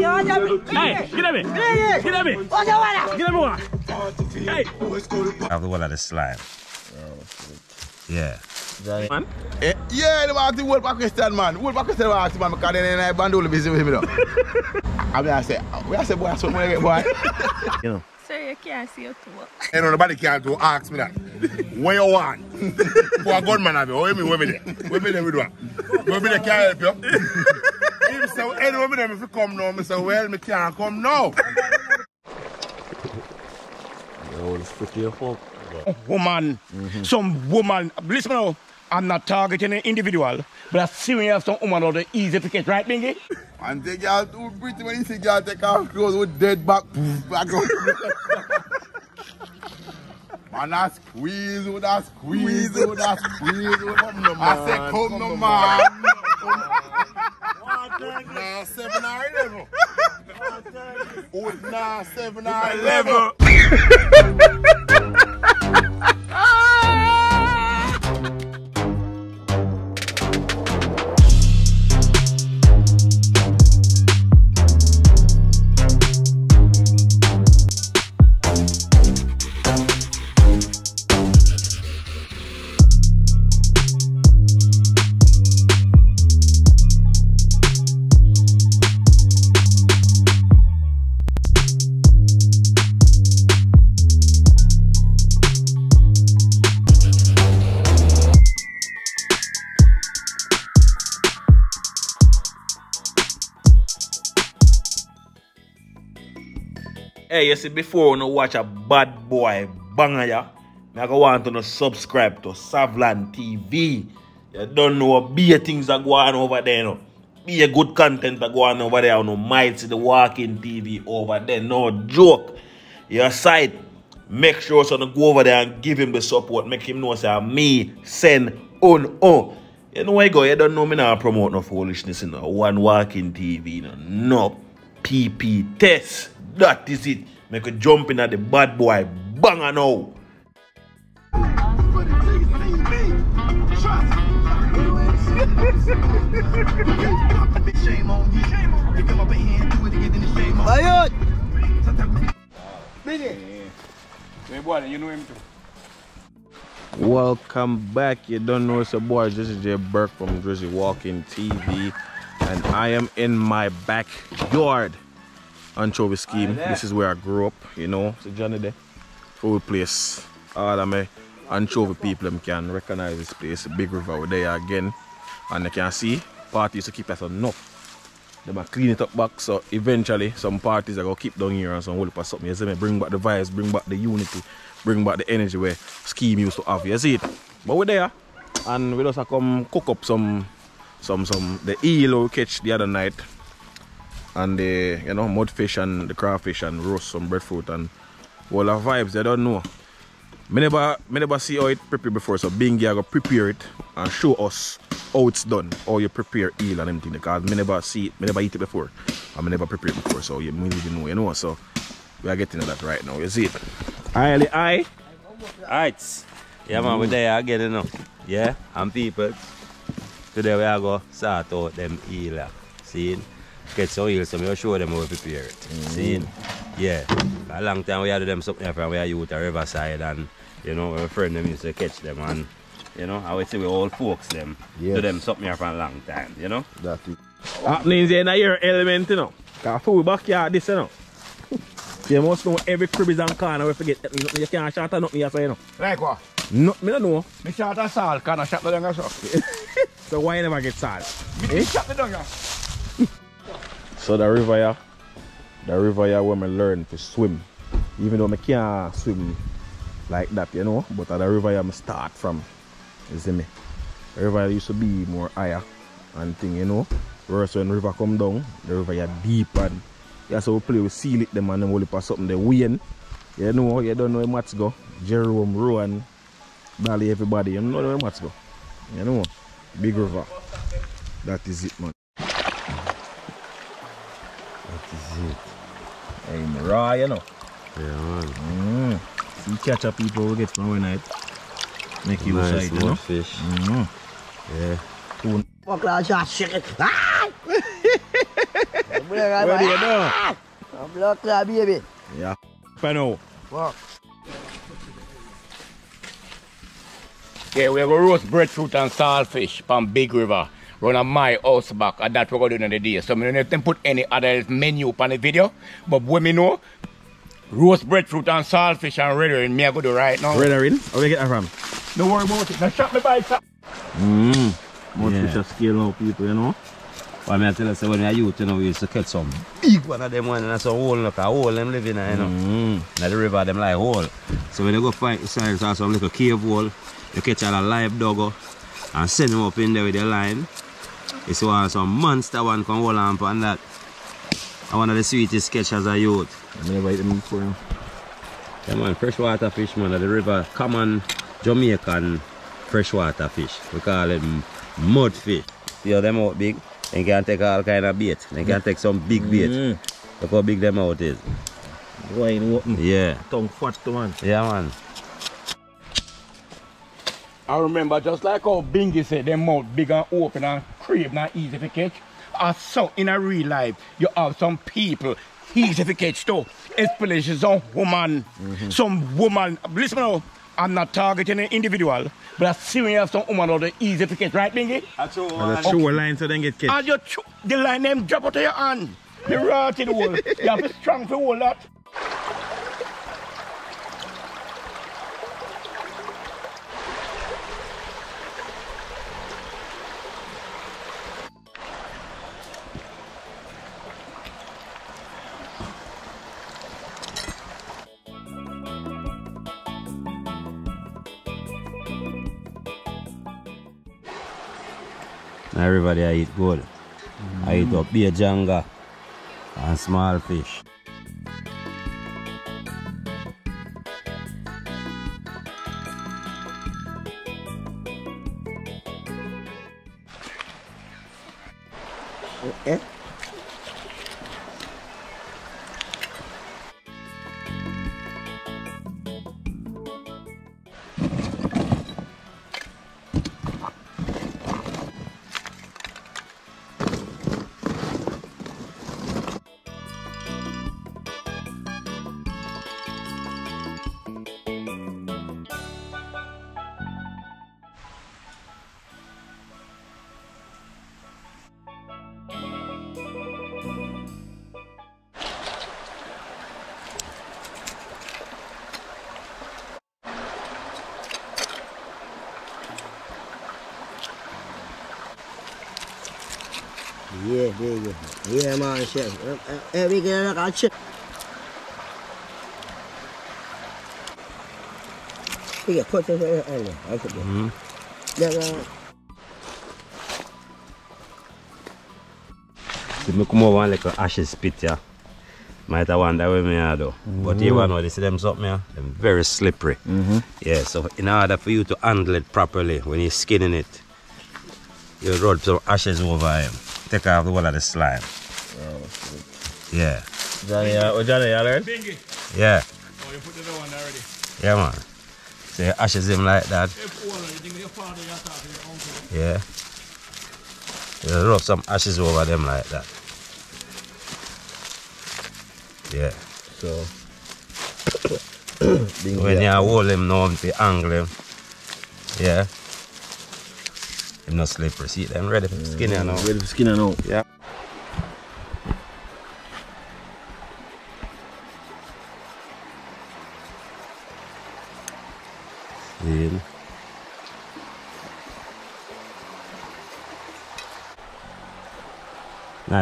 Hey, get at me. Get at me. What's the matter? Get at me what? Hey. Have the one of the slime. Yeah. Man. Eh, yeah, the man the whole Pakistan man. Whole Pakistan man ask man because then I bandole busy with me now. I mean I say, we I say boy, something when I get boy. You know. Sir, you can't see your toe. Ain't nobody can do ask me that. When you want? For a gunman have you? Where me, where me there? Where me there do it? Where me there can help you? say, anyway, me them if you come now, me say, well, me can't come now. Yo, it's pretty fuck. Woman, mm -hmm. some woman, listen now, I'm not targeting an individual, but I see when you have some woman out there easy to get right, Bingy? And the girl too pretty when you see girl take off clothes with dead back, poof, back up. Man, I squeeze oh, with that squeeze with that squeeze with that. I oh, say, come, come no man. man. 9711. With 9711. Hey, you see, before you watch a bad boy banger ya, I go want to subscribe to Savlan TV. You don't know what be things that go on over there, no. Be a good content that go on over there, no might see the walking TV over there, no joke. Your side, make sure so to go over there and give him the support, make him know say me send on on. You know you go, you don't know me now promote no foolishness in no one walking TV, no, no PP test. That is it. Make a jump in at the bad boy banger now. Ayun! Hey, boy, you know him too. Welcome back. You don't know it's a boy Jesse J Burke from Drizzy Walking TV, and I am in my backyard. Anchovy scheme. This is where I grew up. You know, so Johnny there. Food place. All of my anchovy people them can recognize this place. Big river over there again, and they can see parties to keep us enough. They might clean it up back, so eventually some parties are gonna keep down here and some whole of something. You see me? Bring back the vibes, bring back the unity, bring back the energy where scheme used to have. You see it? But we're there, and we just a come cook up some, some, some the eel we catch the other night, and the you know mudfish and the crawfish and roast some breadfruit and all the vibes. They don't know. Me never, me never see how it prepared before, so Bingy I go prepare it and show us how it's done, how you prepare eel and everything. Because me never see it, me never eat it before, and me never prepare it before, so you me even know, you know. So we are getting to that right now. You see it? Aye, aye. Alright. Yeah man, we're there again, you know. Yeah, and people. Today we are go sort out them eel. See? Get some eel, so we show them how we prepare it. Mm. See? Yeah. A long time we had them something from we are youth at Riverside and you know, our friend them used to catch them and you know, I would say we old folks them do them something here for a long time, you know? That's it. Happenings in your element, you know. Cause food backyard this, you know. you must know every crib is and corner we forget that you can't shut up nothing you say, you know. Like what? No, me don't know. Me shot a salt, can I shot the down so? So why you never get salt? Me eh? shot the down So the river here, the river here where me learn to swim. Even though me can't swim like that, you know. But at the river here me start from. You see me? The river used to be more higher and thing, you know. Whereas when river come down, the river here deep and yeah, so we play with seal it them and them only pass something they win. You know, you don't know where much go. Jerome, Rowan, Bally, everybody, you know where much go. You know, big river. That is it, man. It. Hey, me raw, you know. Yeah man. Mm. See, catch up people we get from one night. Make you Nice side, you know. fish. Mm. Yeah. Two Fuck that shot, shit. Ah! Where do you go? Block that baby. Yeah. Pano. Walk. Yeah, we have a roast breadfruit and saltfish from Big River. Run a my house back, and that we're going to do in the day. So, I don't know if them put any other menu on the video, but when me know, roast breadfruit and saltfish and red me I go do right now. Rendering? Where you get that from? Don't worry about it. Now shot me by sir. Mmm. Most Yeah. fish are scale now, people, you know. But me I tell you, so when we are youth, you know, we used to catch some big one of them one and some hole, look, a hole them living in, you know. Mm. Now the river, them like hole. So when you go find signs or some little cave hole, you catch a live doggo and send them up in there with the line. It's one some monster one come hold on and that. And one of the sweetest catch as a youth. I never eat them before. You know. Yeah man, freshwater fish man of the river, common Jamaican freshwater fish. We call them mud fish. See how them out big? They can take all kind of bait. They can take some big bait. Mm. Look how big them out is. Wine open. Yeah. Tongue fat man. Yeah man. I remember just like how Bingy said, them mouth big and open and crave not easy to catch. As so in a real life, you have some people easy to catch too. Especially some woman, mm-hmm. some woman. Listen now, I'm not targeting an individual, but I see when you have some woman out there easy to catch, right, Bingy? And the show line so then get catch. And you cho- the line them drop out of your hand. The rotted hole. You have to strong to hold that. Everybody I eat good. I eat up beer janga and small fish. Eh? Yeah. Uh, uh, Every girl chef. You get put it in there. I forget. Mm-hmm. Uh, If me come over and like a ashes pit yeah. Might have wonder where me are though. But you know, they see them something here, them very slippery. Yeah, so in order for you to handle it properly when you're skinning it, you rub some ashes over him. Take off the whole of the slime. Yeah. Johnny, uh, oh, Johnny, you alright? Bingy. Yeah. Oh, you put the one already. Yeah man. So you ashes him like that. If all you think your father, your talking your uncle. Yeah. You rub some ashes over them like that. Yeah. So. When you hold him now if you angle him. Yeah. Him not slippery. See them ready for skin you know. Ready for skin now. Yeah.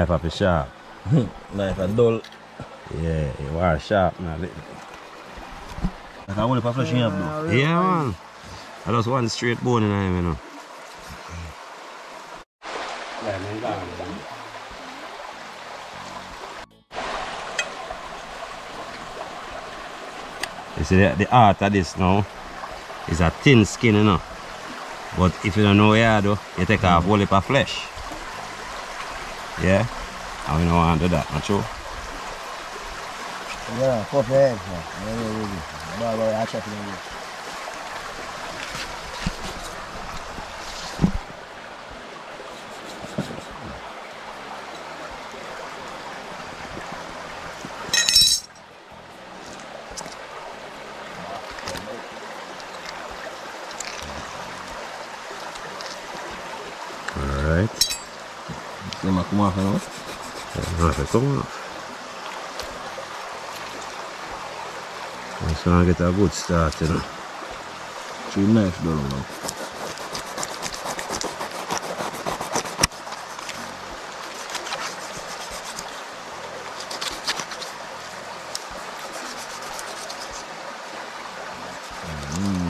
Knife up is sharp. Knife and dull. Yeah, you are sharp now. I can only for fleshing up now. Yeah, man. I just want straight bone in him, you know. You see, the, the art of this now is a thin skin, you know. But if you don't know where do, you take off whole heap of flesh. Yeah? I don't want to do that, not sure. Yeah, não não head, man. Yeah, yeah, yeah. Bye, bye, I'll check it in here. Alright. Você é uma com marrão. Okay, come on. I'm trying to get a good start, you know. Three knife down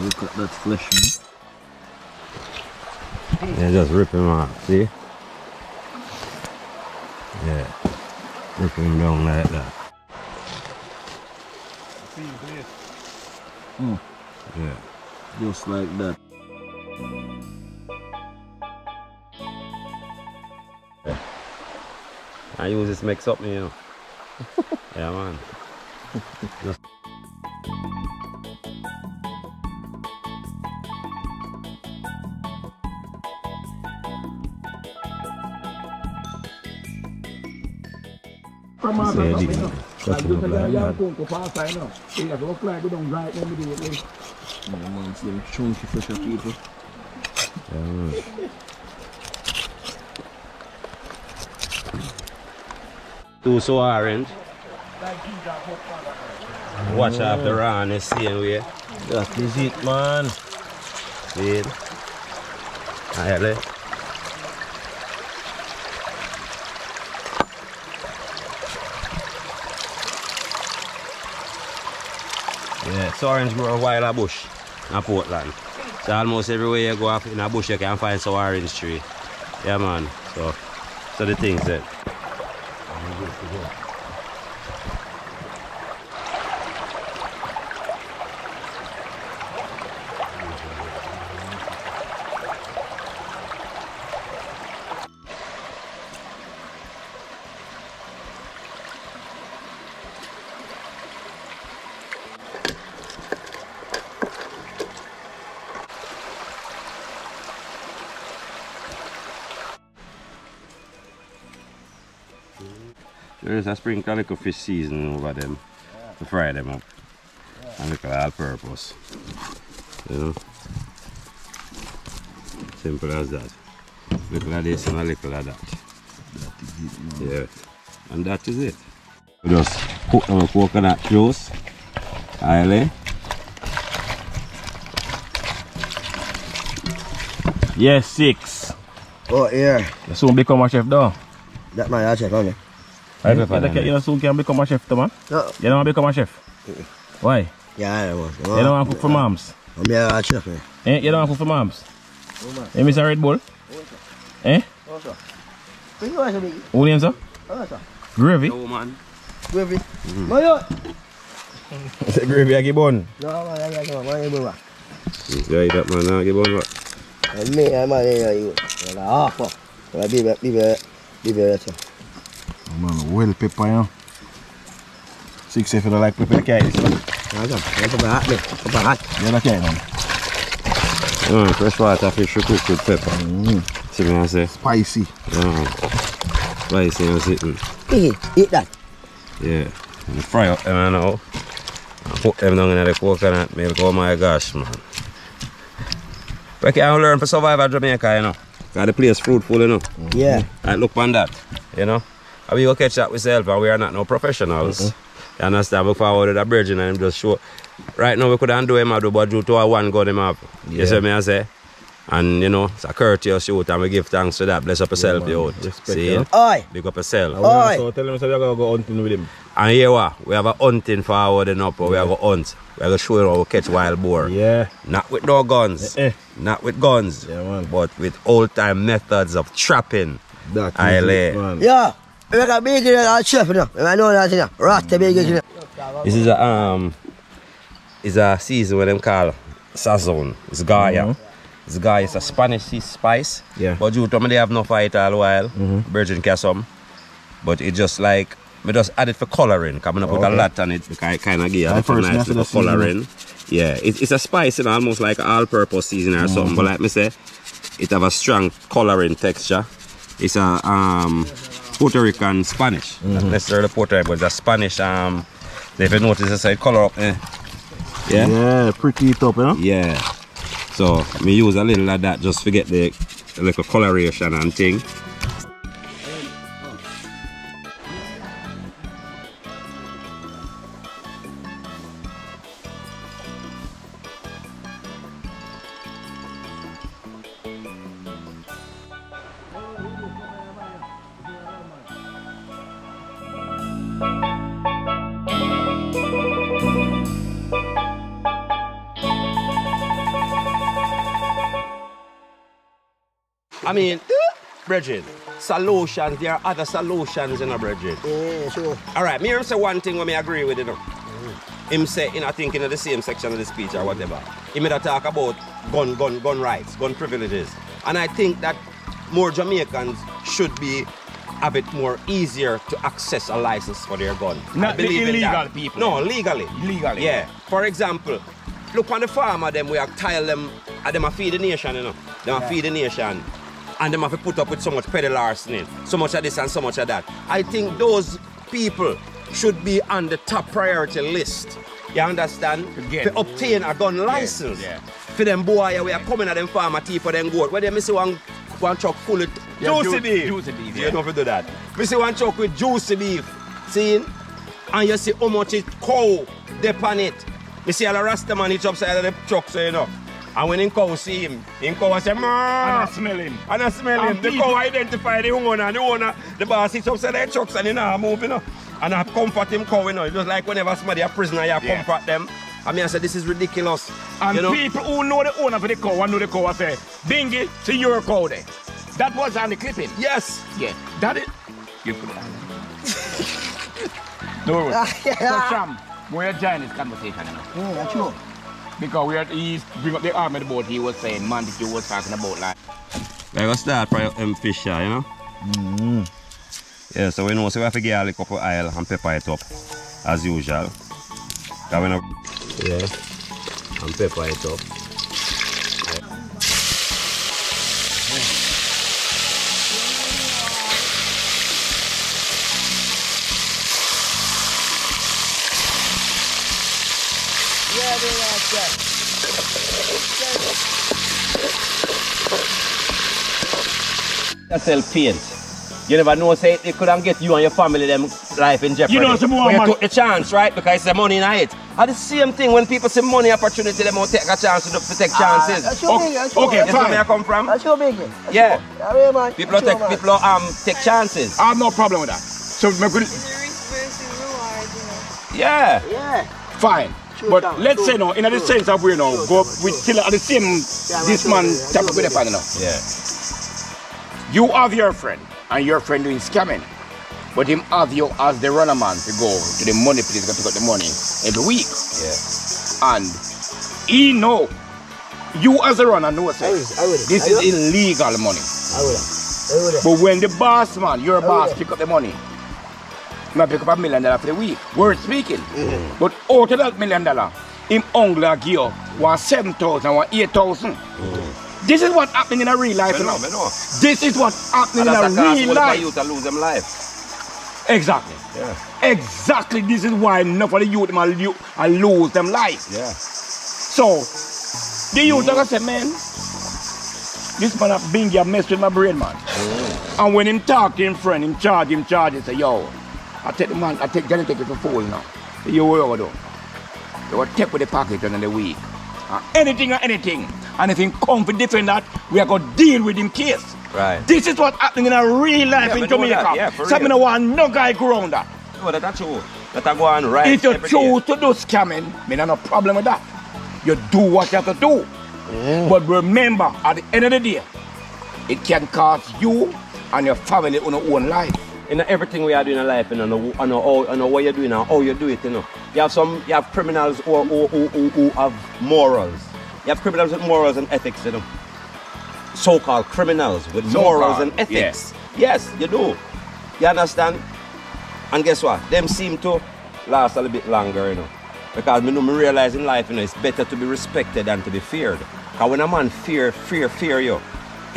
look at that flesh. Yeah, just rip him off, see? Yeah. Rip him down like that. Hmm. Yeah. Just like that. I use this mix up me, you know. yeah, man. Just it, on. cut him up like that. go fast I know. Yeah, go fly, go down right immediately. Yeah, man, see them chunky flesh of people. Yeah, man. Too so orange. Watch out the run the same way. That is it, man. See it? Really? Orange grow wild a bush in Portland. So almost everywhere you go up in a bush you can find some orange tree. Yeah man. So so the things that There's a sprinkle little fish seasoning over them to fry them up. And look at all purpose. You know? Simple as that. Little of this and a little of that. Yeah. And that is it. We just cook them with coconut juice. Highly. Eh? Yes, six. Oh, here. You soon become a chef, though. That man, check on me. You, pepper you, them. you, you soon can become a chef, though, man. No. You don't want to become a chef? Why? Yeah, I know. You don't want to cook for moms? I'm here, I check me. Eh? You don't want to cook for moms? You miss a Red Bull? Eh? Also. Bring you also, Biggie. Who name, sir? Also. Gravy? No man. Gravy. No, yo. It's a gravy I give on. No, man, I got no money, bro. You eat that man now, give on what? And me, I'm on here, you. And a half up. And I be, be, be, be, be, be, Man, well pepper, you know. Six if you don't like pepper, you can't eat it. I got, I'm from hot, me. From hot. You don't care, man. Yeah, fresh water fish you cook with pepper. See me I say? Mm-hmm. Eh? Spicy. Yeah. Spicy and sitting. Biggie, eat that. Yeah. And fry up them I know. And put them down in the coconut milk. Oh my gosh, man. But you can learn to survive at Jamaica, you know. Cause the place fruitful, you know. Yeah. And look on that, you know. And we go catch that ourselves and we are not no professionals. You understand? We forward to the virgin and him just show. Right now we couldn't do him, do, but due to our one gun him up. You see me I say? And you know, it's a courteous shoot and we give thanks for that. Bless up yourself, you out. See? yeah. Oi. Big up yourself. Oi. So tell him so you're going to go hunting with him. And here what? We have a hunting forward and up, we have a hunt. We have to show you how we catch wild boar. Yeah. Not with no guns. Eh. Not with guns. Yeah, man. But with old time methods of trapping. That is Aye, lay. it, man. Yeah. We got big in the chef, you. I know that, you. Rasta big This is a um is a season where them call sazon. It's Goya. It's Goya. It's a Spanish sea spice. Yeah. But due to me they have no fight all the while. Virgin can some. But it just like me just add it for colouring. Coming up with a Okay. lot on it because kind of give you a At little first, nice after little the colouring. Yeah, it, it's a spice, you know, almost like all-purpose seasoning or something. But like me say, it have a strong colouring texture. It's a um, Puerto Rican Spanish. Not necessarily Puerto Rican, but it's a Spanish. Um, if you notice, it's like colour up. Eh? Yeah? Yeah, pretty it up, you know? Yeah. So me use a little of that just to get the, the little coloration and thing. Mean, Bridget, solutions, there are other solutions in a Bridget. Yeah, sure. All right, me hear him say one thing when me agree with you know. Him say, in I think in the same section of the speech or whatever, he made a talk about gun, gun, gun rights, gun privileges. And I think that more Jamaicans should be a bit more easier to access a license for their gun. Not the illegal people. No, legally. Legally. Yeah. For example, look on the farm farmer them we are tile them and them are feed the nation, you know. Them a feed the nation. And them have to put up with so much petty larceny, so much of this and so much of that. I think those people should be on the top priority list. You understand? get- To obtain a gun license. yeah. For them boy we are coming at them farmer tea for them goat. Where they miss one one truck full of Yeah, juicy ju- beef. juicy beef, You yeah. don't have to do that. We see one truck with juicy beef. See? And you see how much it cow dip on it. You see all the rasta man it's upside of the truck, so you know. And when him cow see him, him cow say, And Ma! I smell him. And I smell And him. The people- cow identify the owner, and the owner, the boss sits upside the trucks and he not move, you know. And I comfort him cow, you know. It's just like whenever somebody a prisoner, you Yeah. comfort them. I mean, I said, this is ridiculous. And you know? people who know the owner for the cow and know the cow I say, Bingy, see your cow there. That was on the clipping. Yes. Yeah. That is. You put it on. Don't worry. Ah, so, Sam, we're joining this conversation now. Yeah, sure. Because we are, he's bring up the arm of the boat, he was saying, man, that you was talking about like. We're gonna start by um, fish here, you know? Mm-hmm. Yeah, so we know so we have to get a little couple oil and pepper it up as usual. Cause we know, yeah, and pepper it up. You sell paint. You never know, say they couldn't get you and your family them life in jeopardy. You know, some more But you man- took the chance, right? Because it's the money in it. And the same thing when people see money opportunity, they won't take a chance to, to take chances. That's your Oh, big, that's your okay, you big. where I come from? That's your big. Yeah. Yeah, yeah, man. People That's take your man. people um take chances. I have no problem with that. So, me could, Yeah. Yeah. fine. True, But Tom, let's true, say no, in the true. sense of we know, go we still at the same Yeah, this man, man true, yeah, tap yeah, with the yeah. pan now. Yeah. You have your friend, and your friend doing scamming. But him have you as the runner man to go to the money place to pick up the money every week. Yeah. And he know, you as a runner know I say, I will. this I is illegal money. I will. But when the boss man, your boss, pick up the money, you might pick up a million dollar for the week. Word speaking. Mm-hmm. But out of that million dollar, him only give one seven thousand, one eight thousand. This is what happening in a real life. I you know. I know. This is what happening And in a real life. youth to lose them life. Exactly. Yeah. Exactly. This is why enough of the youth them a lo- a lose them life. Yeah. So the youth are gonna say, man, this man a bingy a mess with my brain, man. And when him talk to him friend, him charge him charge, he say, yo, I take the man, I take Johnny take it for fool now. You what you do? You will take with the package on the week. Uh, anything or anything. And if him come for defend that, we are gonna deal with him case. Right. This is what happening in a real life Yeah, in we know that. Jamaica. Yeah, for so I real. don't want no guy go around that. No, that's true. That I go on right. If you every day. choose to do scamming, me no problem with that. You do what you have to do. But remember, at the end of the day, it can cost you and your family on your own life. in everything we are doing in life, you know, and and know, and what you're doing and how you do it, you know. You have some, you have criminals who, who, who, who have morals. You have criminals with morals and ethics, you know. So-called criminals with morals So-called, and ethics. Yes, you do. You understand? And guess what? Them seem to last a little bit longer, you know. Because me know me realize in life, you know, it's better to be respected than to be feared. Because when a man fear, fear, fear you,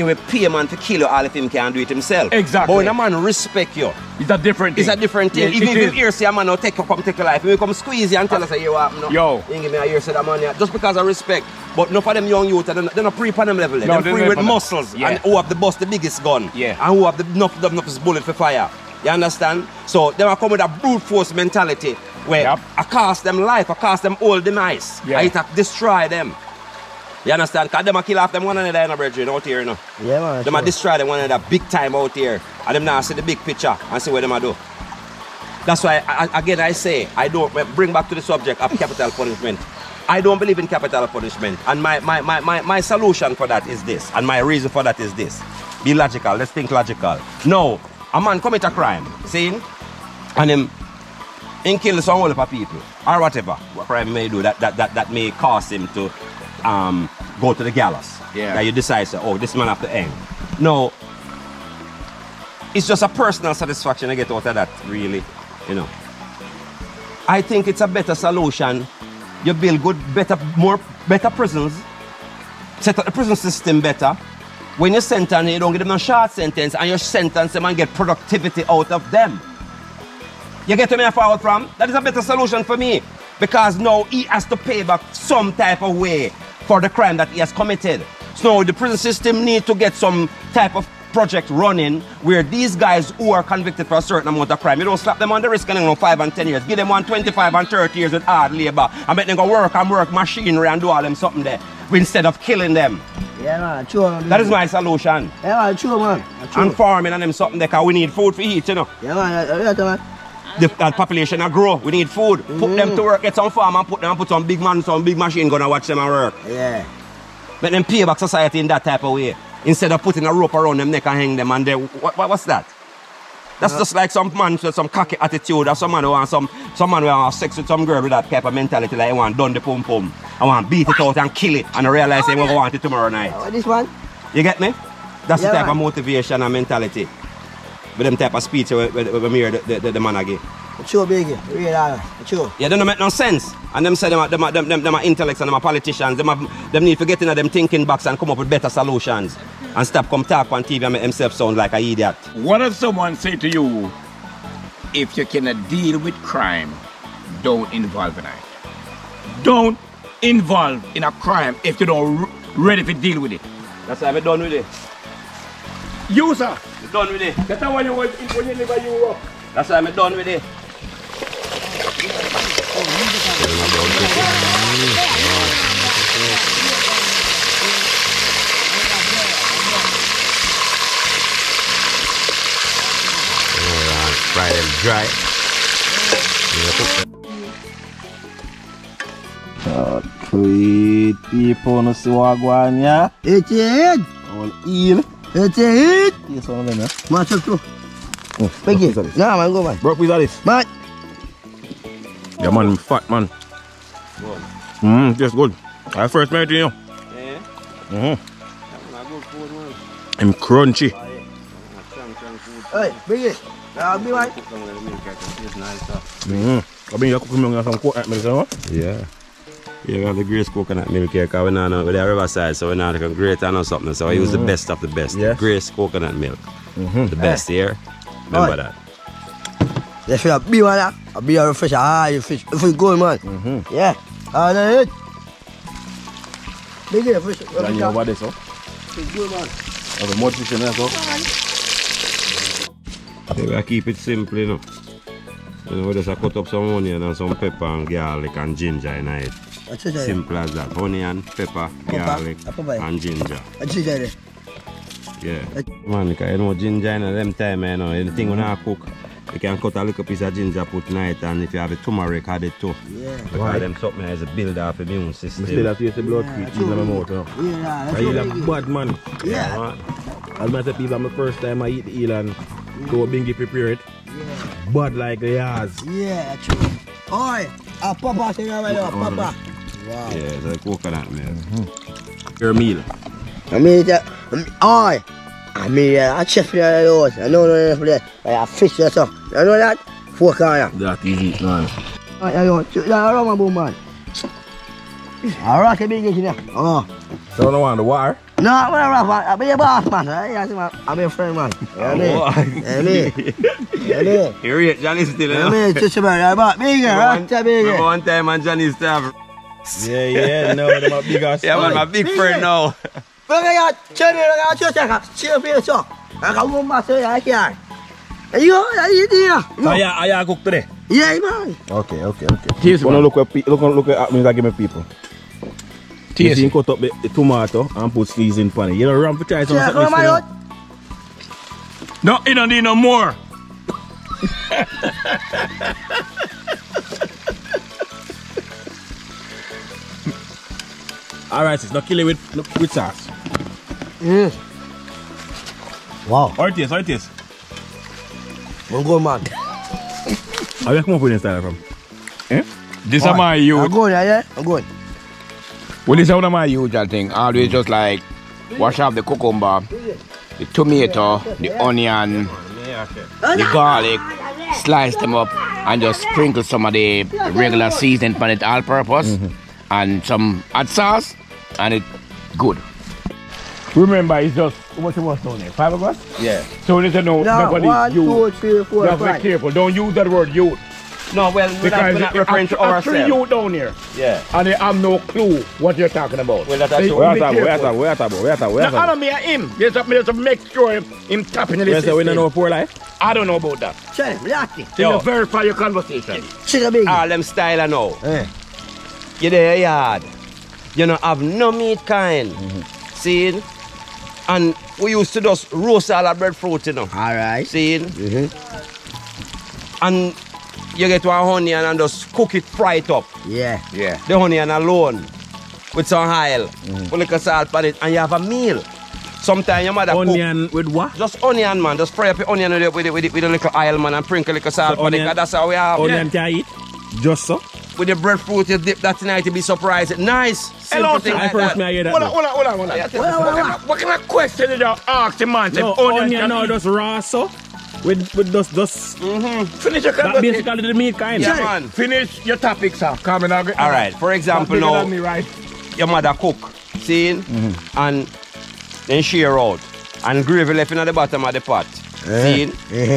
he will pay a man to kill you all if him can do it himself. Exactly. But when a man respect you, It's a different thing. it's a different thing. Yeah, Even if you hear say a man now take you come take your life, he will come squeeze you and tell us say you what no. Yo. You give me a ear say that man yeah. Just because of respect. But enough of them young youth, they're not, they're not pre them level. No, they're pre with muscles Yeah. and who have the bust the biggest gun. Yeah. And who have the enough enough, enough bullet for fire. You understand? So they will come with a brute force mentality where Yep. I cost them life, I cost them all demise. Yeah. I it destroy them. You understand? Because them a kill off them one another in a brethren out here, you know. Yeah, man. Them a sure. destroy them one another big time out here. And them now see the big picture and see what them a do. That's why, I, again, I say, I don't bring back to the subject of capital punishment. I don't believe in capital punishment. And my, my, my, my, my solution for that is this. And my reason for that is this. Be logical. Let's think logical. No, a man commit a crime, see? And him, him kill some whole of people. Or whatever. What crime may do that, that, that, that may cause him to um, go to the gallows. Yeah. That you decide, say, oh, this man have to end. No, it's just a personal satisfaction I get out of that, really. You know. I think it's a better solution. You build good, better, more, better prisons. Set up the prison system better. When you sentence, them, you don't give them a short sentence, and you sentence them and get productivity out of them. You get to me forward from? That is a better solution for me. Because now he has to pay back some type of way for the crime that he has committed. So the prison system need to get some type of project running where these guys who are convicted for a certain amount of crime, you don't slap them on the wrist and you know, 5 and 10 years. Give them one 25 and 30 years with hard labor and make them go work and work machinery and do all them something there instead of killing them. Yeah, man, true, man. That is my solution. Yeah, man, true, man. True. And farming and them something there because we need food for eat, you know. Yeah, man, yeah, yeah, man. The that population a grow. We need food. Put them to work, get some farm and put them put some big man, some big machine gonna watch them and work. Yeah. Make them pay back society in that type of way. Instead of putting a rope around them neck and hang them and they what, what what's that? That's just like some man with some cocky attitude or some man who want some some man who want sex with some girl with that type of mentality like he want done the pum pum. I want beat it out and kill it and I realize they won't want it tomorrow night. Oh, this one? You get me? That's Yeah, the type man. of motivation and mentality. With them type of speech we, we, we, we hear the, the, the, the man a give. True, biggie. Real, true. Yeah, they don't make no sense. And them say them are, them are, them, them, them are intellects and them are politicians. Them, have, them need to get into them thinking box and come up with better solutions. And stop come talk on TV and make themselves sound like an idiot. What if someone say to you, if you cannot deal with crime, don't involve in it. Don't involve in a crime if you don't r- ready to deal with it. That's why we're done with it. You sir, We're done with it. that's how when you was- when you live in Europe. That's why we're done with it. Fry them dry. Sweet people, no see what go on here. It's your head. All eel. It's your head. Yes, one of them, yeah. Man, true, true. Oh, Biggie. piece of this. Nah, man, go, man. Broke piece of this. Man. Yeah, man, fat man. Good. Mmm, tastes good. I first made it, you know. Yeah. Mm-hmm. I'm crunchy. Hey, biggie. Nah, be man. Mm-hmm. I mean, you cook me on some coconut milk, you know? Yeah. Yeah, we have the greatest coconut milk here because we're not on- we're Riverside, so we're not like a great or something. So I use the best of the best. Yes. Greatest coconut milk. Mm-hmm. The best here. Remember Oi. that. They feel a big one, ah. A big one fish, ah, you fish. You fish good, man. Mm-hmm. Yeah. Ah, that's it. Biggie, fish. And you over this, huh? Fish good, man. Have a mud fish in there, so. Yeah, we keep it simple, you know. You know, we just a cut up some onion and some pepper and garlic and ginger in it. That's it. Simple as that. Onion, pepper, garlic, pepper. and ginger. That's it, yeah. Yeah. Man, because you know ginger in them time, you know, anything when I cook, you can cut a little piece of ginger, put in it, and if you have a turmeric, add it too. Yeah. Because them something is a build up immune I still system. have taste the blood creep in my mouth, you know. Yeah, I that's eat it, a biggie. bad man. Yeah. man. As I say, people, my first time I eat the eel and so Bingy prepare it. Yeah. Bad like yours. Yeah, that's true. Oi, a papa thing right now, papa. Wow. Yeah, it's a coconut milk. Your meal. I mean, that, oi. I mean, uh, I chef for the house. I know no for that. I have fish or something. You know that? Four corner. That is it, man. Alright, I don't. That around my boom, man. Alright, the big in there. Oh. So I don't want the water. No, I'm not rough, man. I'm your boss, man. I- I- I'm your friend, man. You know what I mean? You know what I mean? You know what I mean? Here it, Johnny still, You know what I mean? Just about that, but bigger, right? That Remember bigger. one time and Johnny still have... Yeah, yeah, no, them a big ass. Yeah, man, my big friend now. Look at that. Check it out. Check it out. Check it out. I got one master. I can't. And you, you, you, So yeah, I yeah, cook today. Yeah, man. Okay, okay, okay. Taste Wanna man. look at pe- look look uh, at happenings I give me people. Taste You it. cut up the, the tomato and put seasoning pan it. You know, ram for try some something. it out, still. No, you don't need no more. All right, sis. Now kill it with with sauce. Mm. Wow, How it taste? How it taste? I'm good, man. How you come up with this style from? This is Alright, my I'm going, good, yeah, yeah? I'm good. Well, this is one of my usual thing. Always just like wash off the cucumber, the tomato, the onion, the garlic, slice them up, and just sprinkle some of the regular seasoning on it all purpose, mm-hmm. and some hot sauce, and it good. Remember, it's just what's the what's down there? Five of us. Yeah. So you need to know Now, nobody one, you. two, three, four, Just be careful. Don't use that word youth. No, well, we're not, Because we're not referring to a- a three ourselves. down here, Yeah. and they have no clue what you're talking about. Well, that's So you true. Where be are we? Where careful. are we? Where are we? Where are we? Where Now, I are don't mean him. There's a, there's a make sure him, him tapping in the we? We don't know system. poor life. I don't know about that. Check it, relax it. So Yo. you verify your conversation. Check it, big. All them style I know. Eh. You there yard. You know have no meat kind. Mm-hmm. See? And we used to just roast all the breadfruit, you know. All right. See? Mm-hmm. And you get one onion and just cook it, fry it up. Yeah. Yeah. The onion alone. With some oil. Mm-hmm. Put a little salt on it and you have a meal. Sometimes your mother cook Onion with what? just onion man, just fry up your onion with, it, with, it, with, it, with a little oil man and sprinkle a little salt So on it. onion- That's how we have. Onion can eat. Just so. With the breadfruit, you dip that tonight, you be surprised. Nice. Simple Hello, thing I like first that. me I hear that. Hold on, hold on, hold on, hold on. Yeah, tell Well, me. well, What kind of- What kind of question did you ask the man? No, onion onion can now just raw so. With with just just Finish your that conversation. basically the meat kind. Yeah, man. Finish your topic, sir. Come in, All right. For example, Bigger now than me, right? your mother cook, see, Mm-hmm. and then share out, and gravy left in at the bottom of the pot. See,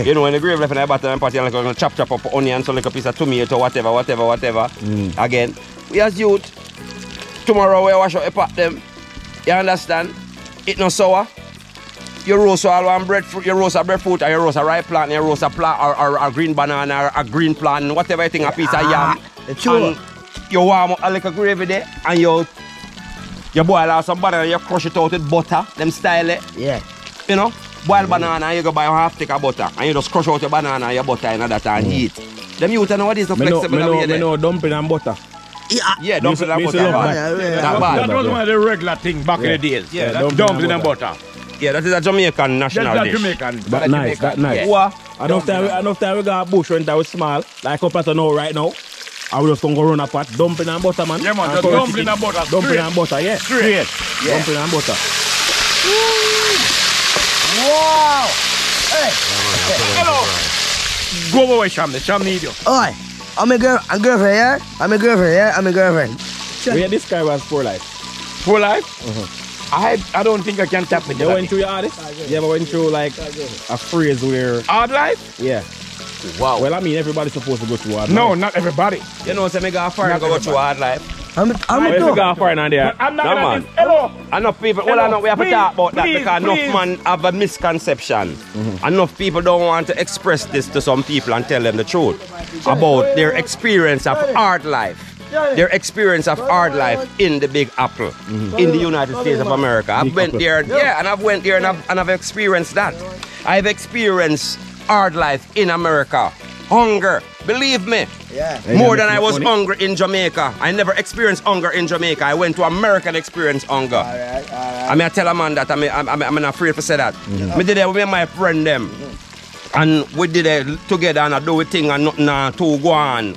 you know when the gravy left in the bottom of the pot, you're like gonna chop chop up onion, so like a piece of tomato, whatever, whatever, whatever. Mm. Again, we as youth, tomorrow we wash out the pot them. You understand? It no sour. You roast all one breadfruit, you roast a breadfruit, or you roast a ripe plant, you roast a plant, or, or a green banana, or a green plant, whatever you think, a piece of ah, yam. It's true. And you warm up a little gravy there, and you you boil out some banana, you crush it out with butter, them style it, Yeah. you know. Boil mm. banana, and you go buy a half stick of butter, and you just crush out your banana and your butter and that and mm. eat. Them youth nowadays no Me know, flexible me that way know, me there. know dumpling and butter. Yeah. Yeah, dumpling and me butter. used to love bad. that. Yeah, yeah, yeah. That was one of the regular things back in the days. Yeah, that- dumpling Dumpling and and butter. Yeah, that is a Jamaican That's national that dish. Jamaican. That That nice, Jamaican, that nice. yeah. What? Enough time, we- enough time we got a bush when that was small, like up at now right now. I will just gonna go run a pot, dumpling and butter, man. Yeah, man, And just curry dumpling chicken. and butter, Dumpling straight. and butter, yeah. Straight. Dumpling and butter. Wow. Hey! Hello. Go away, Sham. The Sham need you. Oi. I'm a girl. I'm girlfriend, yeah? I'm a girlfriend, yeah? I'm a girlfriend. We had this guy was poor life. Full life? Mm-hmm. I I don't think I can tap with You you. went through your artist? You ever went through like a phrase where, Hard life? yeah. Wow. Well, I mean, everybody's supposed to go through hard No, life. not everybody. You know, say me go far and go through hard life. I'm a, I'm Well, a if you go far in there, I'm not No, gonna. man. Hello. Enough people, well, I know we have to talk about that because please. enough man have a misconception. Mm-hmm. Enough people don't want to express this to some people and tell them the truth about their experience of hard life. Their experience of hard life in the Big Apple, Mm-hmm. in the United States of America. I've Big went Apple. there, yeah, and I've went there and I've, and I've experienced that. I've experienced hard life in America. Hunger, believe me, Yeah. more than I was money? hungry in Jamaica. I never experienced hunger in Jamaica. I went to America and experienced hunger. Alright, alright. I mean, I tell a man that I'm, I'm, I'm, I'm not afraid to say that. Mm-hmm. Me did it with my friend them. And we did it together and I do a thing and nothing uh, to go on.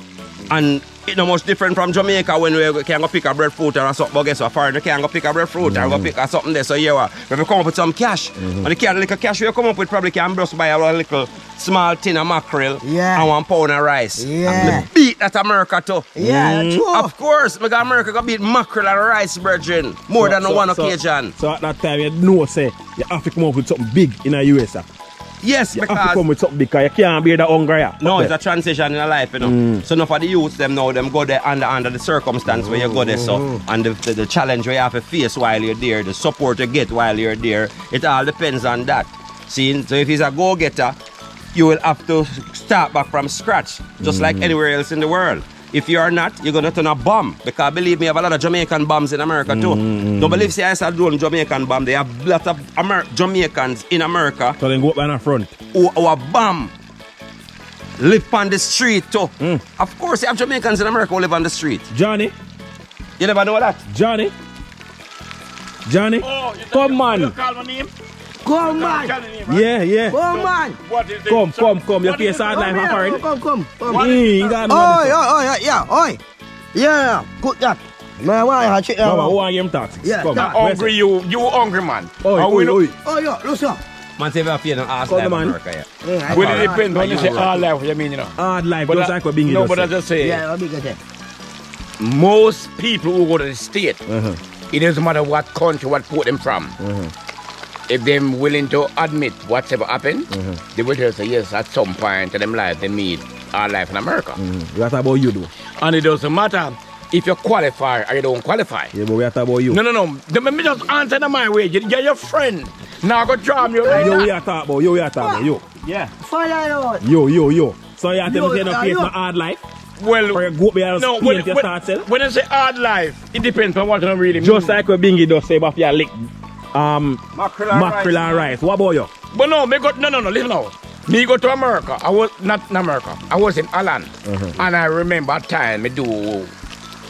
And it no much different from Jamaica when we can go pick a breadfruit or something. But guess what? Foreign, you can go pick a breadfruit or Mm-hmm. go pick a something there. So yeah, what? If you come up with some cash, and the can, little cash you come up with probably can just buy a little small tin of mackerel Yeah. and one pound of rice. Yeah. And beat that America too. Yeah, that's true. Of course, because America got beat mackerel and rice, virgin, more than So- one so- occasion. So at that time, you know, say, you have to come up with something big in the US. Yes, You have to because come with something because you can't be the hunger. yeah. no, Okay. it's a transition in life, you know. Mm. So enough of the youths them now, them go there under under the circumstance where you go there, so Mm. and the, the, the challenge where you have to face while you're there, the support you get while you're there, it all depends on that. See, so if he's a go-getter, you will have to start back from scratch, just Mm. like anywhere else in the world. If you are not, you're gonna turn a bomb. Because believe me, I have a lot of Jamaican bombs in America too. Mm. Don't believe say I start doing Jamaican bomb. They have a lot of Amer- Jamaicans in America So they go up on the front. who, who are bomb. live on the street too. Of course, you have Jamaicans in America who live on the street. Johnny, You never know that? Johnny, Johnny, Oh, you come you man. call my name? Come man. Right? Yeah, yeah. Come man. What is it? Come, So- come, come. Your what is face it? hard like Come a foreign. Come, come, come. What come. is He it? got Oi, oi, oi, yeah, oi. Yeah, cook that. Man, why you check that Mama, who one? are you talking? Yeah, Come, that- Hungry you, you hungry man. Oi, And oi, oi. Oh, yeah, listen. Man, say we have paid an ass life the in man. America, yeah. Yeah, Well, it depends when you say you life, what you mean, you know. Hard life, But just I- like what Bingy no, but I just say, Yeah, what big is it? most people who go to the state, Uh-huh. it doesn't matter what country, what port them from. If them willing to admit whatever happened, they will just say yes at some point in them life they meet our life in America. We are talking about you, though. And it doesn't matter if you qualify or you don't qualify. Yeah, but we are talking about you. No, no, no. Let me just answer the my way. You- You're your friend. Now go draw me like Yo, we that. are talking about you. We are talking about you. Yeah. Find out. Yo, yo, yo. So you are telling me Yo, you uh, face yo. my hard life? Well, For you go up there and no, paint when, your when, start sell? when I say hard life, it depends on what you really mean. Just like what Bingy does say about your lick. Um, Mackerel mackerel and rice. What about you? But no, me go, no, no, no, listen now. Me go to America. I was not in America. I was in Holland. Uh-huh. And I remember a time me do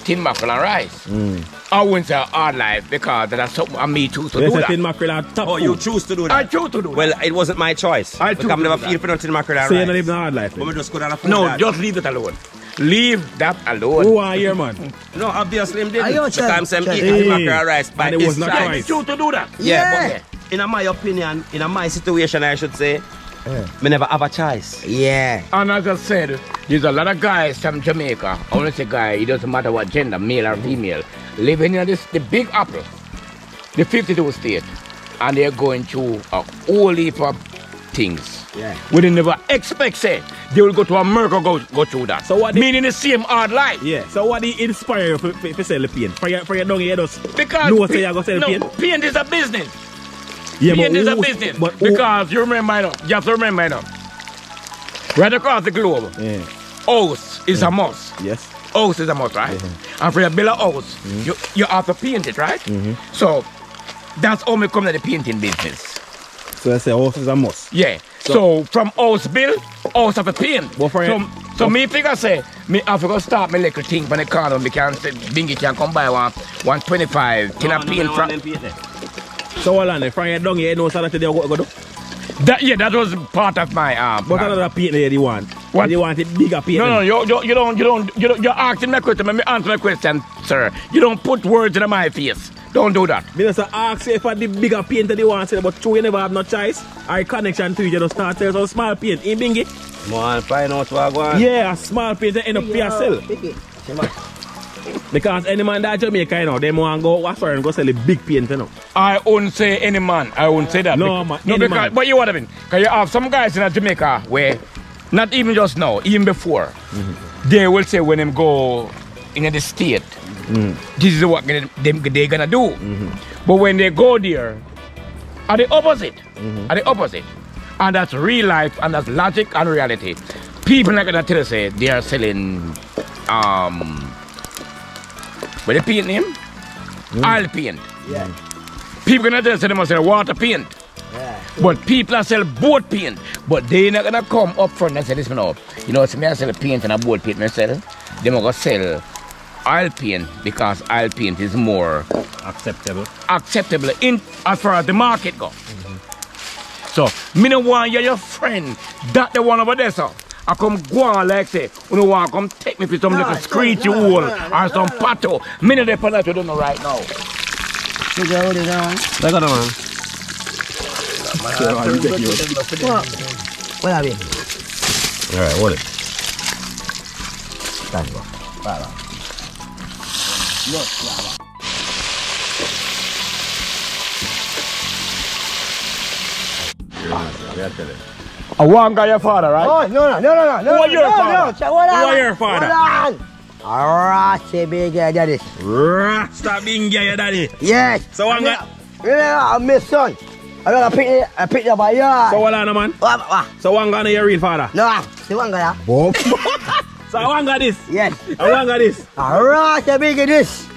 tin mackerel and rice. Mm. I wouldn't say hard life because that's something I me too to Yes, do that. tin mackerel and top Oh, food. you choose to do that. I choose to do Well, it wasn't my choice. I because choose I'm to never do feel that. for nothing mackerel and So you're not living a hard life But we then? just could have that. No, that. just leave it alone. Leave that alone. Who are you, man? No, obviously him didn't. Are you Because check- I'm eating Hey. mackerel rice by And it was not I choice. choice. to do that. Yeah, Yeah. but in my opinion, in my situation, I should say, me never have a choice. Yeah. And as I said, there's a lot of guys from Jamaica. I want to say guy, it doesn't matter what gender, male or female, living in this the big apple, the 52 state, and they're going through a whole heap of things. Yeah. We didn't never expect say they will go to America go go through that. So what meaning the same hard life. Yeah. So what you inspire you for, for, for sell the paint? For your, for your down here, just Because pe- say you're sell no, paint? paint is a business. Yeah, paint is a business. But who- because you remember, you, know, you have to remember, you know, right across the globe, Yeah. house is a must. Yes. house is a must, right? And for your build a house, mm-hmm. you, you have to paint it, right? Mm-hmm. So that's how me come to the painting business. So I say house is a must. Yeah. So, from house build, house have a paint. But for so, it- so me figure say, me have to go start my little thing from the corner, me can say, Bingy can come buy one, 125, can I paint from, So hold on, from your down here, you know so that they go, go do? that, yeah, that was part of my, um, But plan. another paint there you want. What? You want it bigger paint. No, no, you, you, you don't, you don't, you don't, you're asking me a question, let me answer my question, sir. You don't put words in my face. Don't do that. Me just ask you if I the bigger paint that you want, say, but true, you never have no choice. Or connection to it, you just start selling some small paint. In Bingy? Man, find out what I want. Yeah, a small paint that end up for yourself. Pick it. Come on. Because any man that Jamaica, you know, them want to go, what's and go sell a big paint, you know. I won't say any man. I won't say that. No, Bec- man, No, any because, man. but you what I mean? Because you have some guys in Jamaica where, not even just now, even before, Mm-hmm. they will say when them go in the state, Mm. this is what them they're gonna do. Mm-hmm. But when they go there, are the opposite. Mm-hmm. Are the opposite. And that's real life and that's logic and reality. People are gonna tell us say they are selling um what they paint name? Mm. Oil paint. Yeah. People gonna tell us they must sell water paint. Yeah. But people are sell boat paint. But they not gonna come up front and say this man up. You know, see me I sell paint and a boat paint myself. They gonna sell oil paint because oil paint is more Acceptable. acceptable in uh, as far as the market go. Mm-hmm. So me no want you your friend. That the one over there, so. I come go on like say, you know want come take me for some little no, screechy no, hole no, no, or some pato. Me no dey for that you don't know right now. Pick it, hold it down. Look at the man. What have you? Alright, hold it. Thank you. Bye bye. I want guy your father, right? Oh, no, no, no, no, no. Who are your no, father? No, on. Who are your father? Hold on. Big guy, that is. Rasta Bingy, your daddy. Yes. So I'm gonna- Yeah, I'm my son. I gotta pick it, I pick it up by yard. So hold on, man. What, what? So one gonna your real father. No, see one guy. Boom. So I want this. Yes. I want this. Alright, say big this.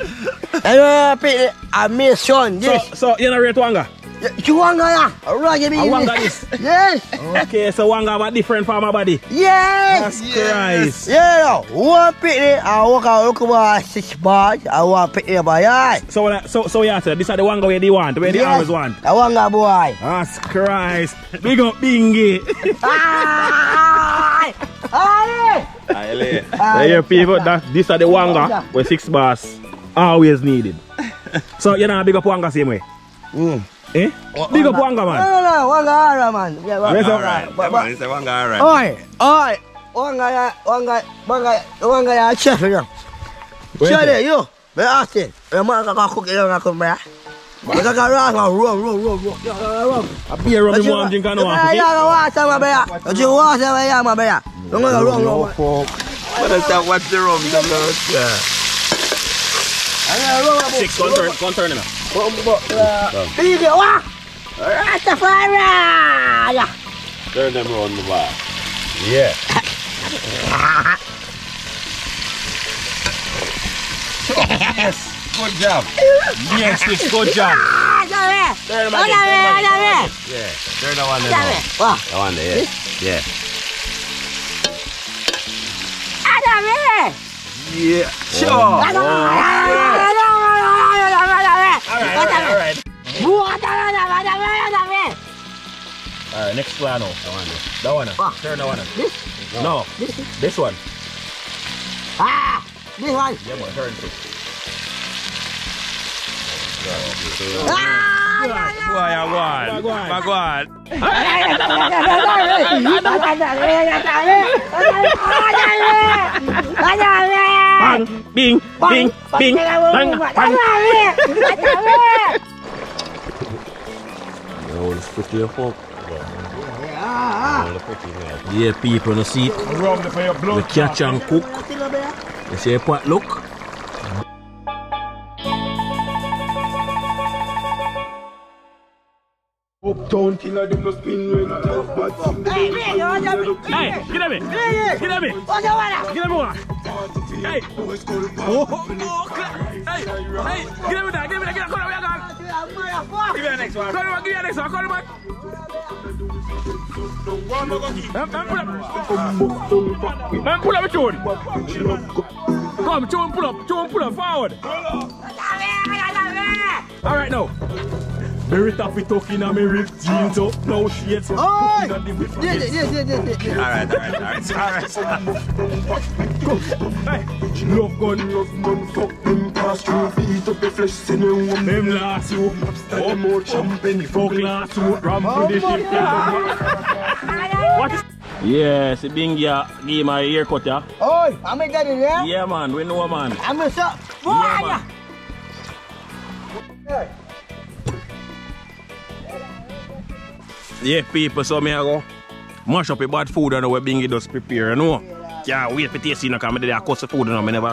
I gotta pick it, I'm my son, So, this. so you know rate Wanga? Chihuanga ya. Right, you I want this. Yes. Okay, so one have a different from my body. Yes. Christ. Yeah, one picnic, I walk out, look about six bars, I want picnic by yeah. So, I- so, so yeah, sir, this are the one where they want, where they always want. I want that boy. That's Christ. Big up Bingy. Ah! Aye! Aye! There you people, that, these are the wanga where six bars always needed. So you know big up wanga same way? Mm. Eh? Big up wanga man. no, no, no, wanga ara man. Yeah, wanga Yes, sir. ara. But- but- It's a one guy, right? Oi, oi. Wanga ya, wanga, wanga, wanga ya chef ya. Where Chef is it? ya, yo. Me asin. Me ma ka cook it on ka me. Ka rum rum rum rum. Ya ka rum. A beer rum you drink and no Ya one ya ka wa sa ma be ya. Ji wa sa ma ya ma be ya. Rum rum. What is that? What's the rum? The Lord, yeah. Six, come turn, come turn him. Big wa. Rastafari. Turn them around the bar. Yeah. Yes, good job. Yes, it's good job. Turn him again, turn him again. Yeah, turn the one there now. The one there, yeah. Yeah. Yeah, sure. Alright, alright. Alright, next plan now. That one there. That one. Ah. Turn that one. No, this one. Ah, this one. Yeah, man, turn it. Boy, I want. Go on. I want. Bang, bing, bing, bing, bang, bang. Yo, let's put your fork. Yeah, people, no see it. Rum for your We blood. catch and cook. You see a pot look? Uptown killer, them no spin when I tough bad thing. Hey, get at me. Get at me. Get at me one. Hey. Oh, oh, clap. Hey, hey, get at me that. Get at me that. Get at me that. Give me the next one. Call him back. Give me the next one. Call him back. Man, man, pull up. Man, pull up with tune. Come, tune, pull up. Tune, pull up. Forward. All right, now. Very tough talking on me ripped jeans up. No shades. so Oi! looking at the whip. Yes, yes, yes, yes, yes. Alright, alright, alright, alright. Go. Hey. Love gun. Love gun, fuck them, pass through, eat up the flesh, send them one. Them last you. Style more champagne, Fuck last you. Ram to the ship. What is... Yes, Bingy uh, give my haircut, yeah? Oi, I'm in daddy there. Yeah, man. We know, man. I'm in shop. Yeah, man. Yeah, people, so me I go mash up a bad food and we Bingy does prepare, you know? Can't wait for tasting, because me there I cost the food, you know? Me never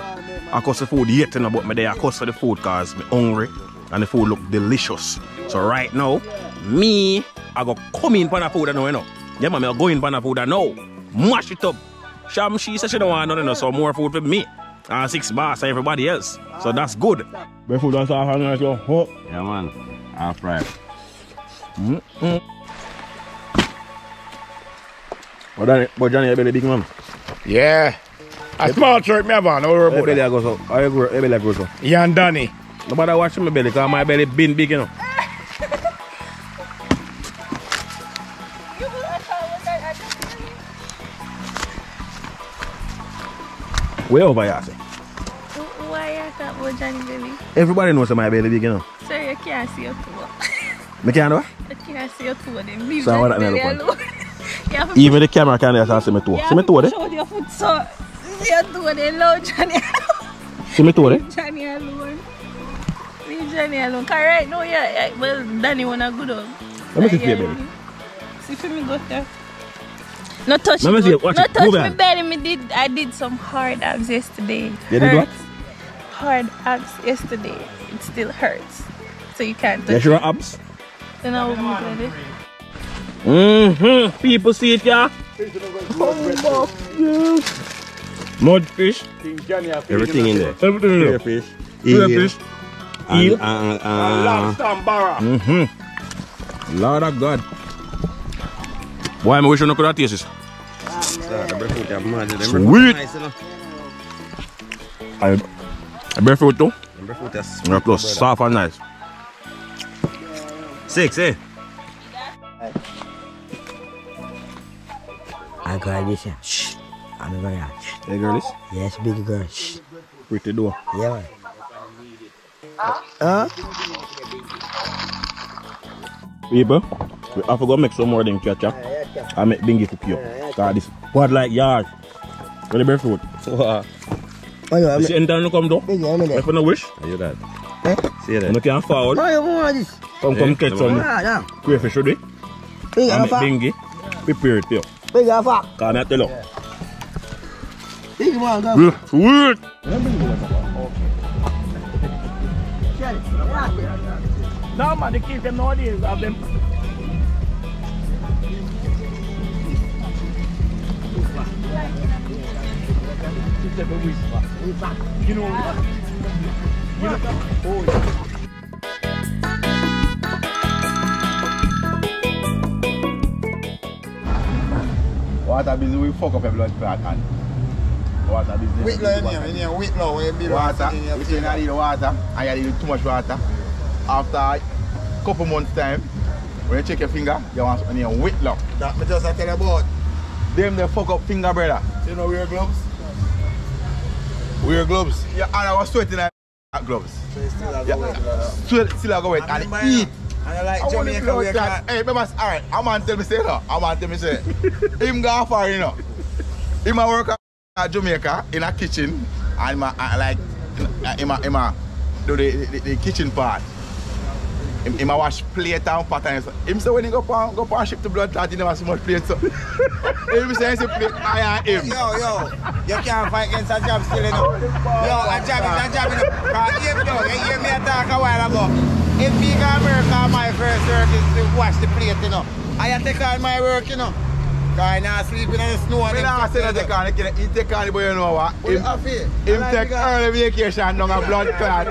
I cost the food yet, you know, but me there I cost for the food because me hungry and the food look delicious. So right now, me, I go come in for the food, and know, you know? Yeah, man, I go in for the food, and now, mash it up. Sham, she said she don't want none, you know, so more food for me. And six bars for everybody else. So that's good. My food that's half and go. Oh. Yeah, man. Half right. But Johnny, but Johnny, your belly big man. Yeah. A small shirt me have on, don't worry Your about belly that. I go so. How you grow? Your belly I grow so. Yeah, and Danny. Nobody watch my belly because my belly been big, you know. Way over here, say. Why you talk about Johnny Belly? Everybody knows that my belly big, you know. Sir, you can't see your toe. Me can't do it. You can't see your toe. Then leave So Johnny what that Belly mean, alone. You Even the camera can't just see me toe. See have me to toe there? Show eh? your foot so. See your toe eh? there, alone Johnny See me toe eh? there? Johnny alone. Leave Johnny alone. Cause right now, yeah, yeah well, Danny wanna go down. Let me see your belly. See for me go there. No touch Let me me. see. Watch no it. touch me on. belly. Me did. I did some hard abs yesterday. You did what? Hard abs yesterday. It still hurts. So you can't touch Yes, your abs. Then I will move it. Mm-hmm. People see it, yeah. Mudfish. Everything in there. Everything in there. Fish. Fish. Eel. And, and, and, Lobster and barra. Mm-hmm. Lord of God. Why am I wishing I could have tasted this? The breadfruit are mad. Them Sweet. breadfruit nice, you know. I, I breadfruit too. Them breadfruit are sweet, Yeah, plus brother. soft and nice. Six, eh? I got this. yeah. Shh. I'm going to Shh. Hey, girl, this Yes, big girl. Shh. pretty door. Yeah, man. Huh? People, we have to go make some more than ketchup. I make bingy cook you. Cause this bad like yard. Where the breadfruit? Wow. Uh, oh, yeah, I You see mean, anytime come down? big, I mean, If you no wish, Are you that? Eh? See that? you can forward. No, you want this. Come, come eh? catch come some Nah, nah. crayfish ready. Big, I I'm make fat. bingy. Prepare it for you. Big, I'm fat. Cause I tell you. Big, man, go. Yeah, Sweet. No man, the kids them nowadays have them. You know, you know, oh, Water busy, we fuck up a blood clot and water business. Whitlow in here, in here, Whitlow, where you Water, your we say not need water, and you need too much water. After a couple months time, when you check your finger, you want something in Whitlow. That me just I tell you about. Them they fuck up finger, brother. You know wear gloves? Wear gloves. Yeah, and I was sweating at gloves. So you still have Yeah. wear gloves. Sweat, still I go wet and remember, uh, eat. And I like I want Jamaica to wear that. Hey, remember, alright, I'm man tell me say no. I'm man tell me say. him go far, you know. Him a work at Jamaica in a kitchen and my I uh, like him a, him a do the, the, the kitchen part. Him, him a wash plate and pot and so. Him say when he go pan go pan ship to blood clot, he never see much plate so. him say he say plate I and him. Yo, yo, you can't fight against a job still, know. Yo, a job is a job, know. Cause me now, you hear me talk a while ago. If go America, my first work is to wash the plate, you know. I take on my work, you know. I not sleep in the snow. and Me stuff say that they can't, he take on it, but you know what? Him-? Him take guy. early vacation down a blood clot.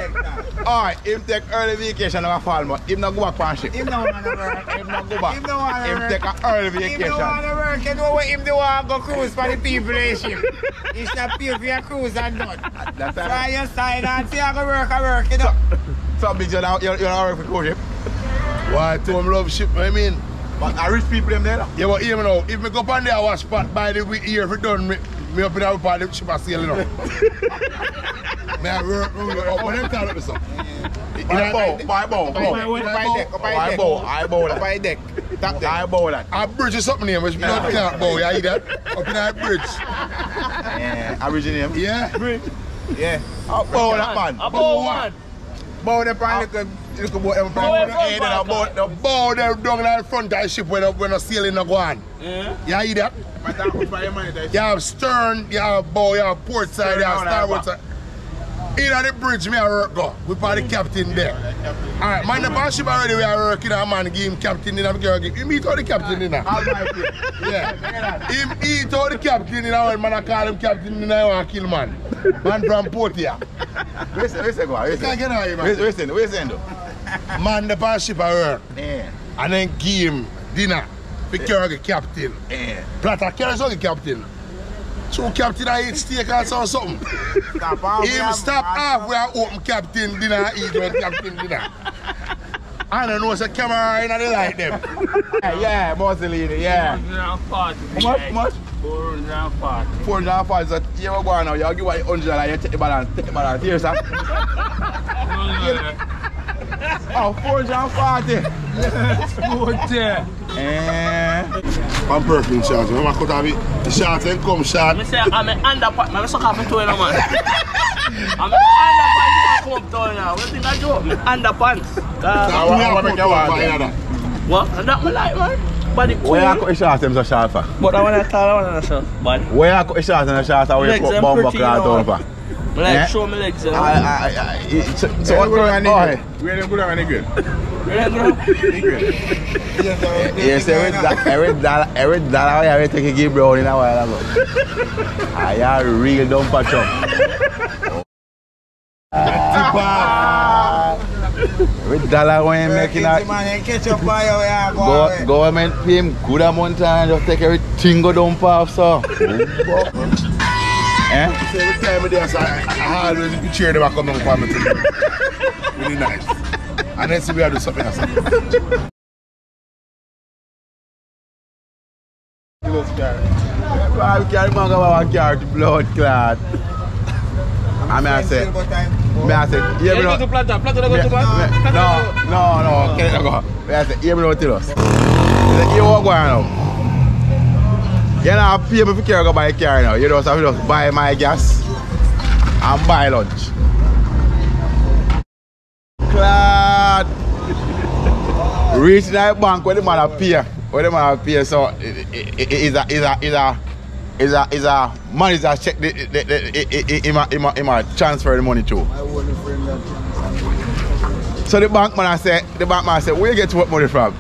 Alright, him take early vacation down a Falmouth. Him not go back on ship. Him no wanna work. Him not go back. Him no wanna work. Him take a early Him no vacation. wanna work. You know what him do want to go cruise for the people they ship. He should pay for your cruise and done. That's Try your side and see how go work, I work, you know. So big you know, you you know work for cruise ship. Why, Tom love ship, I mean. But I rich people them there. Yeah, but hear me now. If me go on there, I wash pot by the week here, if it done, me, me up in the part of the ship I sail, you know. me I work, work, work, what them call it, so? By bow, by bow, By bow. deck, by By deck. bow, I bow that. By deck. Top deck. I bow that. A bridge is something here, which me not can't bow, you hear that? Up in that bridge. Yeah, original name. Yeah? Yeah. I bow that man. a bow one. Bow them pan little little boat them Bow pan them head and front boat. The bow them down in the front of the ship when, when the sailing no go on. Yeah. You hear that? My talk with my money there. You have stern, you have bow, you have port side, you have starboard side. In the bridge, me I work go. We part the captain there. Alright, man, the already we are working, a man give him captain in a girl give him eat all the captain in All there. Yeah. Him eat all the captain in there, man I call him captain in there, want kill man. Man from Portia. Listen, listen, go on. You can't Listen, get out here, man. listen, listen, listen. though. Man, the bar ship I work. Yeah, And then give him dinner. We carry the captain. yeah. Platter carry some the captain. So captain I eat steak and some something. Stop off. Him stop half where open captain dinner eat one captain dinner. I don't know it's a camera in the light them. Yeah, yeah, Mussolini, yeah. Round party. How much? Much? Four round party. Four hundred and five. So you go on now. You give away hundred dollars. You take the balance. Take the balance. Here, sir. Oh, four hundred and forty. Eh. I'm perfume shot. I'm cut off it. The shot and come shot. Me say I'm an underpants. Man, I suck off my toe, you know, man. I'm an underpants. Come up down now. What do you think I do? Me Underpants. Uh, I want- I want to make you want. what? And that me like, man. Body cool. Where you cut the shots them so short for? But I want to tell I want to show. Body. Where you cut the shots and the shots where you Legs put them bomb pretty, cloth you know. on for? Me like Yeah. show me legs. you know. I, I, I, so, so what going on? Where them good on the good? Yeah, bro. Yes, every, da- every dollar, every dollar I have take a give brown in a while ago. I am real dumb patron. With dollar when you making a man, catch up by you, yeah, go go, government pay him good amount and just take everything go down path, so. eh? So every time I there, so I, I always cheer them and come down for me to Really nice. And then see we are do something else. Why we carry man go one carry to blood clot? I mean I say, me I say, yeah, me no, Plata, Plata me- me- no, no, no, can go? Me I say, hear me now tell us. He say, you what going now? You know, pay me for carry go buy car now. You just have to just buy my gas and buy lunch. Clot. Reach that bank where the man a pay. Where the man a pay, so it, it, it, it's a, it's a, it's a, is a is a manager check the the the, the, the him, a- him, a- him a transfer the money to. So the bank man I say the bank man say where you get what money from?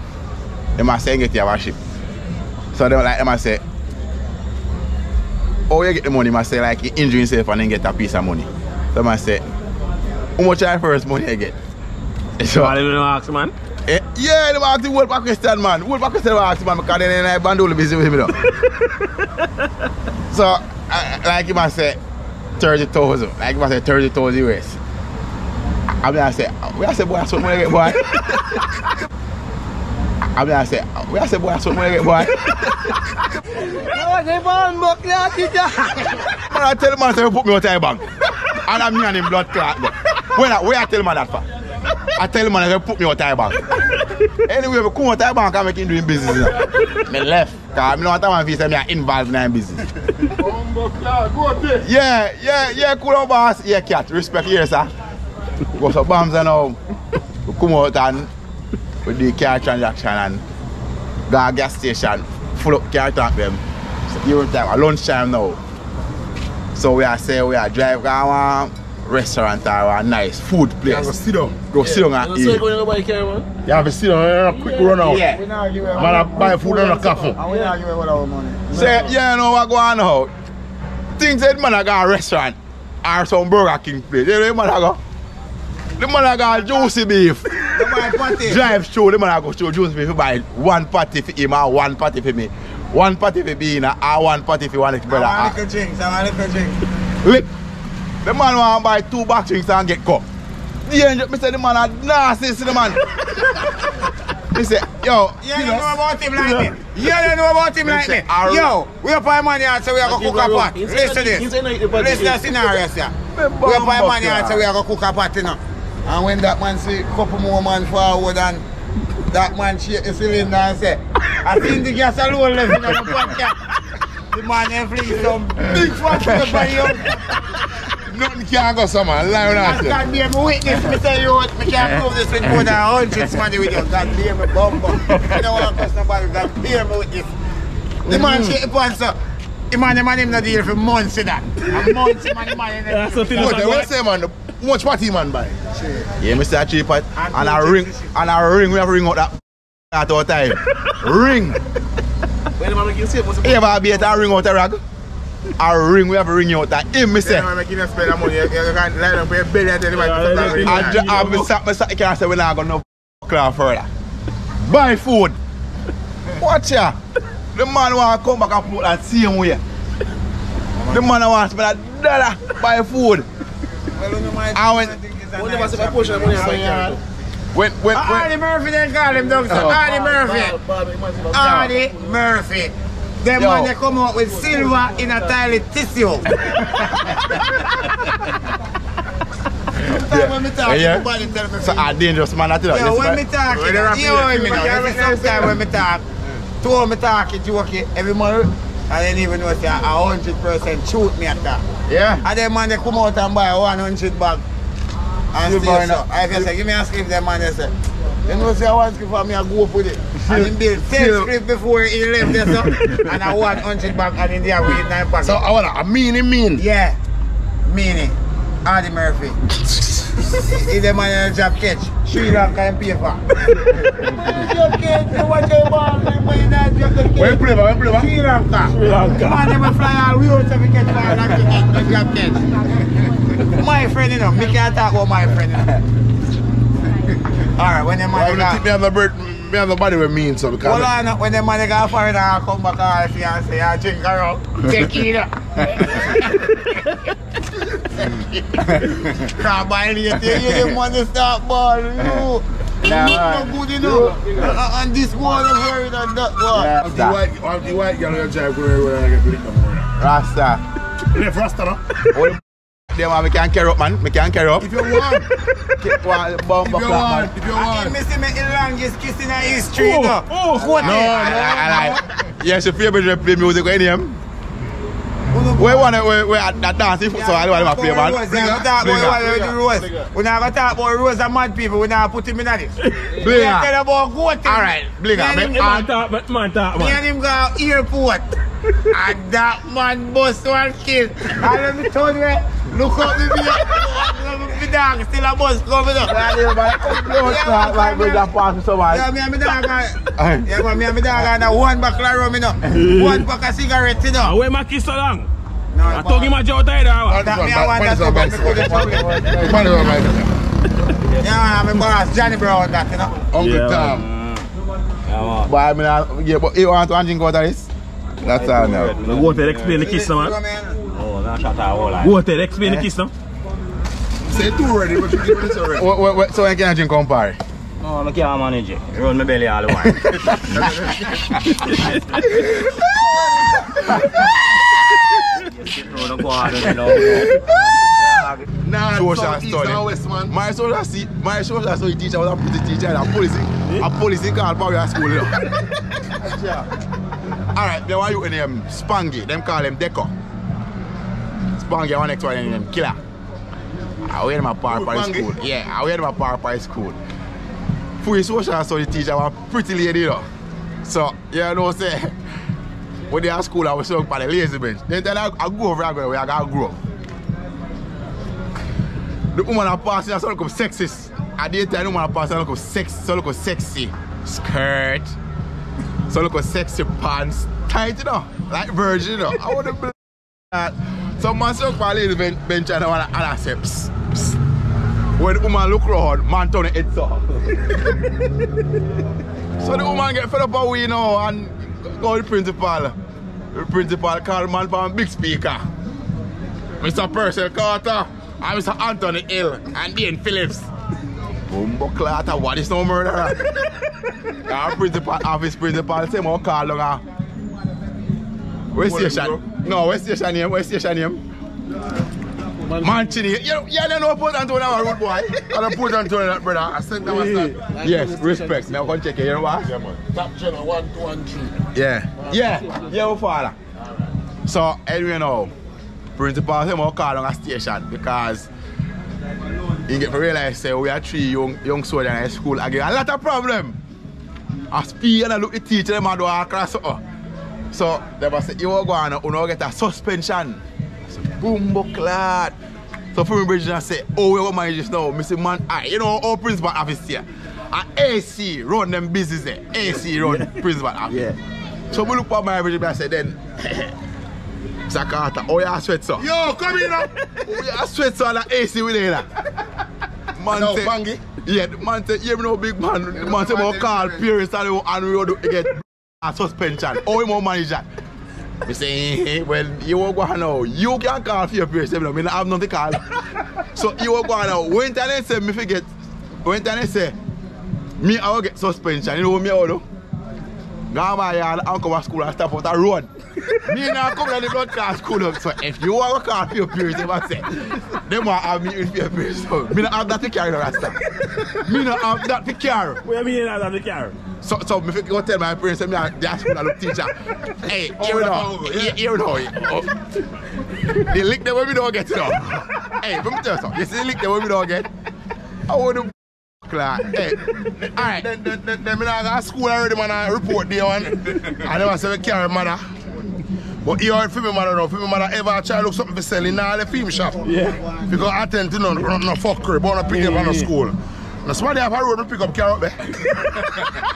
Them I say get your worship. So they like them I say Oh you get the money, I say like you injure yourself and then get a piece of money. So I say how much I first money I get? So I don't ask man. Eh, yeah, they ask the whole question, man. Whole question ask man because then I bandole busy with me now. so, I, like him I say, 30,000. Like I say, 30,000 US. I mean, I say, where I say, boy, I saw money get, boy. Ame a se, we a se boy a sot mwen e get boy. Yo, se man mok le a kita. Man a tel man se yo put mi out a e bank. An a mi an im blood clot. We a tel man dat pa. A tel man se yo put mi out a e bank. Anyway, mi kou out a e bank a mek in do in bizis la. Mi lef. Ka mi nou an ta man fi se mi an involve nan in bizis. An mok la, go te. Yeah, yeah, yeah, kou nou bas. Yeah, kat, respect ye sa. Go so bams an nou. Kou out an. We do car transaction and go to gas station, full up car tank them. So, every time, at lunchtime now. So we are say we are drive go one restaurant or a nice food place. Yeah, go sit down. Go sit down and eat. You have to sit down and a quick run out. Yeah. We not give away Man, I buy food and a coffee. And we not give away our money. Say, yeah, you know what go on now? Things that man I go a restaurant or some Burger King place. You know the man I go? The man I go juicy beef. The buy patty. Drive through, the man I go show juicy beef. He buy one patty for him or one patty for me. One patty for Beena or one patty for one little I brother. want Ah, little drinks, I want little drink. Lick. The man want to buy two box drinks and get cup. The angel, me say the man a nasty, see the man. me say, yo, You know about him like me. You know about him like me. I- Yo, we up our money and say we are going to cook a pot. Listen to this. Listen to the scenario, sir. We up our money and say we are going to cook a pot, you know. And when that man see couple more man forward and that man shake the cylinder and say, I think the gas alone left in the podcast. The man then fling some big fat to the body out. Nothing can go some man. Lie on And that. God damn me witness, me tell you what, me can't prove this with more than hundreds money with you. God damn me bumbo. I don't want to cuss nobody, God damn me with this. The man shake the pants up. The man, the man him not deal for months in that. And months the man, the man in that. What they will say man, how much party man buy? Yeah, me say a cheap pot. And And a ring, and a ring, we have to ring out that at all time. ring. When the man make you say, what's You ever be at a ring out a rag? A ring, we have to ring out that him, me say. You know, you spend that money, you you can line up your belly and tell the man to I just, I be sat, me uh, sat, you can't say we not gonna no clear further. Buy food. Watch ya. The man want to come back and put that same way. The man want to spend a dollar buy food. I went- When they say my portion of money, I'm saying, When, when, Hardy when, Murphy then call him down, sir. Oh. Hardy Murphy. Hardy Murphy. Them Yo. man they come out with silver in a tiny tissue. Sometimes when me talk, Yeah. somebody tell me. so a dangerous man at that. Yo, when me talk, Where they rap you know here? me now. This is Sometimes when me talk, two of me talk, it joke every month. I didn't even know say a hundred percent shoot me at that. Yeah. And then man they come out and buy one hundred bag. And You still so. I can say, give me a script, them man they say. You know say I want script for me, I go up with it. And him build ten Still- script before he left there so. and I want one hundred bag and in there with nine bag. So I want a mean, mean. Yeah. Meaning. Hardy Murphy. He's the man in the job catch. Sri Lanka and pay for. Job catch, you watch your ball, you not job catch. Where you play? Where you play? Sri Lanka. Sri Lanka. Man, they fly all roads if we catch ball and the job catch. My friend, you know, me can't talk about my friend, you know. Alright, when the Why man would you think me have the bird, me have the body with mean so because Hold on, when the man got foreign and come back and fiancé and drink around. Tequila. Can't buy anything, you the money start ball, you. Nah, Look no good enough. Uh, And this one is worried on that one. the white, of the white girl you drive going everywhere and get to. Rasta. Left Rasta no? All the them man, me can carry up, man. Me can't carry up. If you want, Keep one bomb if you clap, want, man. if you And want. me see me the longest kiss in history, no. Oh, What No, the- I, I like. Yes, your favorite play music with him. Where one where where that dancing so I don't want to play man. Rose, we not talk Bling about up. rose. We not gonna talk about rose and mad people. We not put him in this. We Bling up. tell about goat. Alright, bling up. Me and Me- ah, talk, man Me and him go airport. And that man bust one kill. And let me tell you, look up me be me dog still a bus coming up. Yeah, me and me dog Aye. Yeah, man, me and me dog and one buckle of rum, you know. One pack of cigarettes, you know. Where my kiss so long? No, I told him my jaw tired. ah. That me I want that to Money buy for the chocolate. Money for my Yeah, I'm boss Johnny Brown that, you know. Uncle Yeah, Tom. But I mean, I- yeah, but you want to drink water this? That's all now. Go water, explain the kiss man. Oh, now shut up all Go ahead, explain the kiss now. Say two already, but you give this already. Wait, wait, wait, so when can I drink compare? Oh, I can't manage it. Run my belly all the while. Throw the quarter, you know. Nah, Social south, east study. and west, man. My social see, my social study teacher was a pretty teacher and a policy. A policy called Barrier School. Alright, then why you in them Spangy? Them call him Deco. Spangy, one next one in them Killer. I wear them a Park Who, Park Spangy? School. Yeah, I wear them Park Park School. For his social study teacher was pretty lady, know. So, you know, say, when they at school, I was stuck by the lazy bench. Then tell I, I go over there where I gotta grow. The woman are passing us look sexist. I At the time, the woman are passing look sex, so look sexy skirt, so look at sexy pants, tight, you know, like virgin, you know. I want to be that. Some man stuck by lady bench, bench and I want to psst. When the woman look around, man turn it so. so the woman get fed up of we, you know, and go to the principal. The principal call man from a big speaker. Mr. Purcell Carter and Mr. Anthony Hill and Dean Phillips. Clatter, what is no murderer? Our principal, office principal, say more call long. ah. Where station? No, where station name? Where station name? Manchini. You, you don't know Port Antonio, our road boy. I don't Port Antonio, that brother. I sent them a. Yes, respect. Now go check it, you know what? Yeah, man. Top channel, one, two, and three. Yeah. Yeah. Yeah, we father. So, anyway, now, principal say more call on a station because you get to realize say we are three young young soldiers in high school again. A lot of problem. I speak and I look the teacher them and do all class. Uh. So they must say you go on you know, get a suspension. I say, Boom bucklat. So for me bridge I say, oh we will manage this now. Mr. Man, I you know our principal office here. And AC run them business there. AC run principal office. Yeah. So we look at my bridge and I say then Mr. Oh yeah sweat so. Yo, come here now. Oh yeah sweat so the AC with it. Man No, say, Bangy. yeah, the man say, yeah, me know big man. The man say, about call parents and, and we will get a suspension. How we more manage that? We say, eh, well, you will go on now. You can call for your parents. I mean, I have nothing call. so you will go on now. When they say, me forget. When they say, me I will get suspension. You know what me I will do? Go on my yard and come to school and stop out the road. Me now come to the blood class school up. So if you want to call for your parents, they must say, they want to have me with your parents. So me not have that to carry the rasta. me not have that to carry. What do you mean that the car? So, so me go tell my parents me a the school I look teacher. Hey, oh, here we know. Here, we know. Oh. The lick them when we don't get it up. Hey, let me tell you something. You see the lick them when we don't get. I want to Class. Hey, alright. Then, then, then, then me not go to school already, man. I report day one. I never say we carry mother. But you heard for me mother now. For me mother ever try look something for selling now the film shop. Yeah. Because I tend to know no, no fuckery, but I pick up on the school. Now somebody have a road me pick up car up there.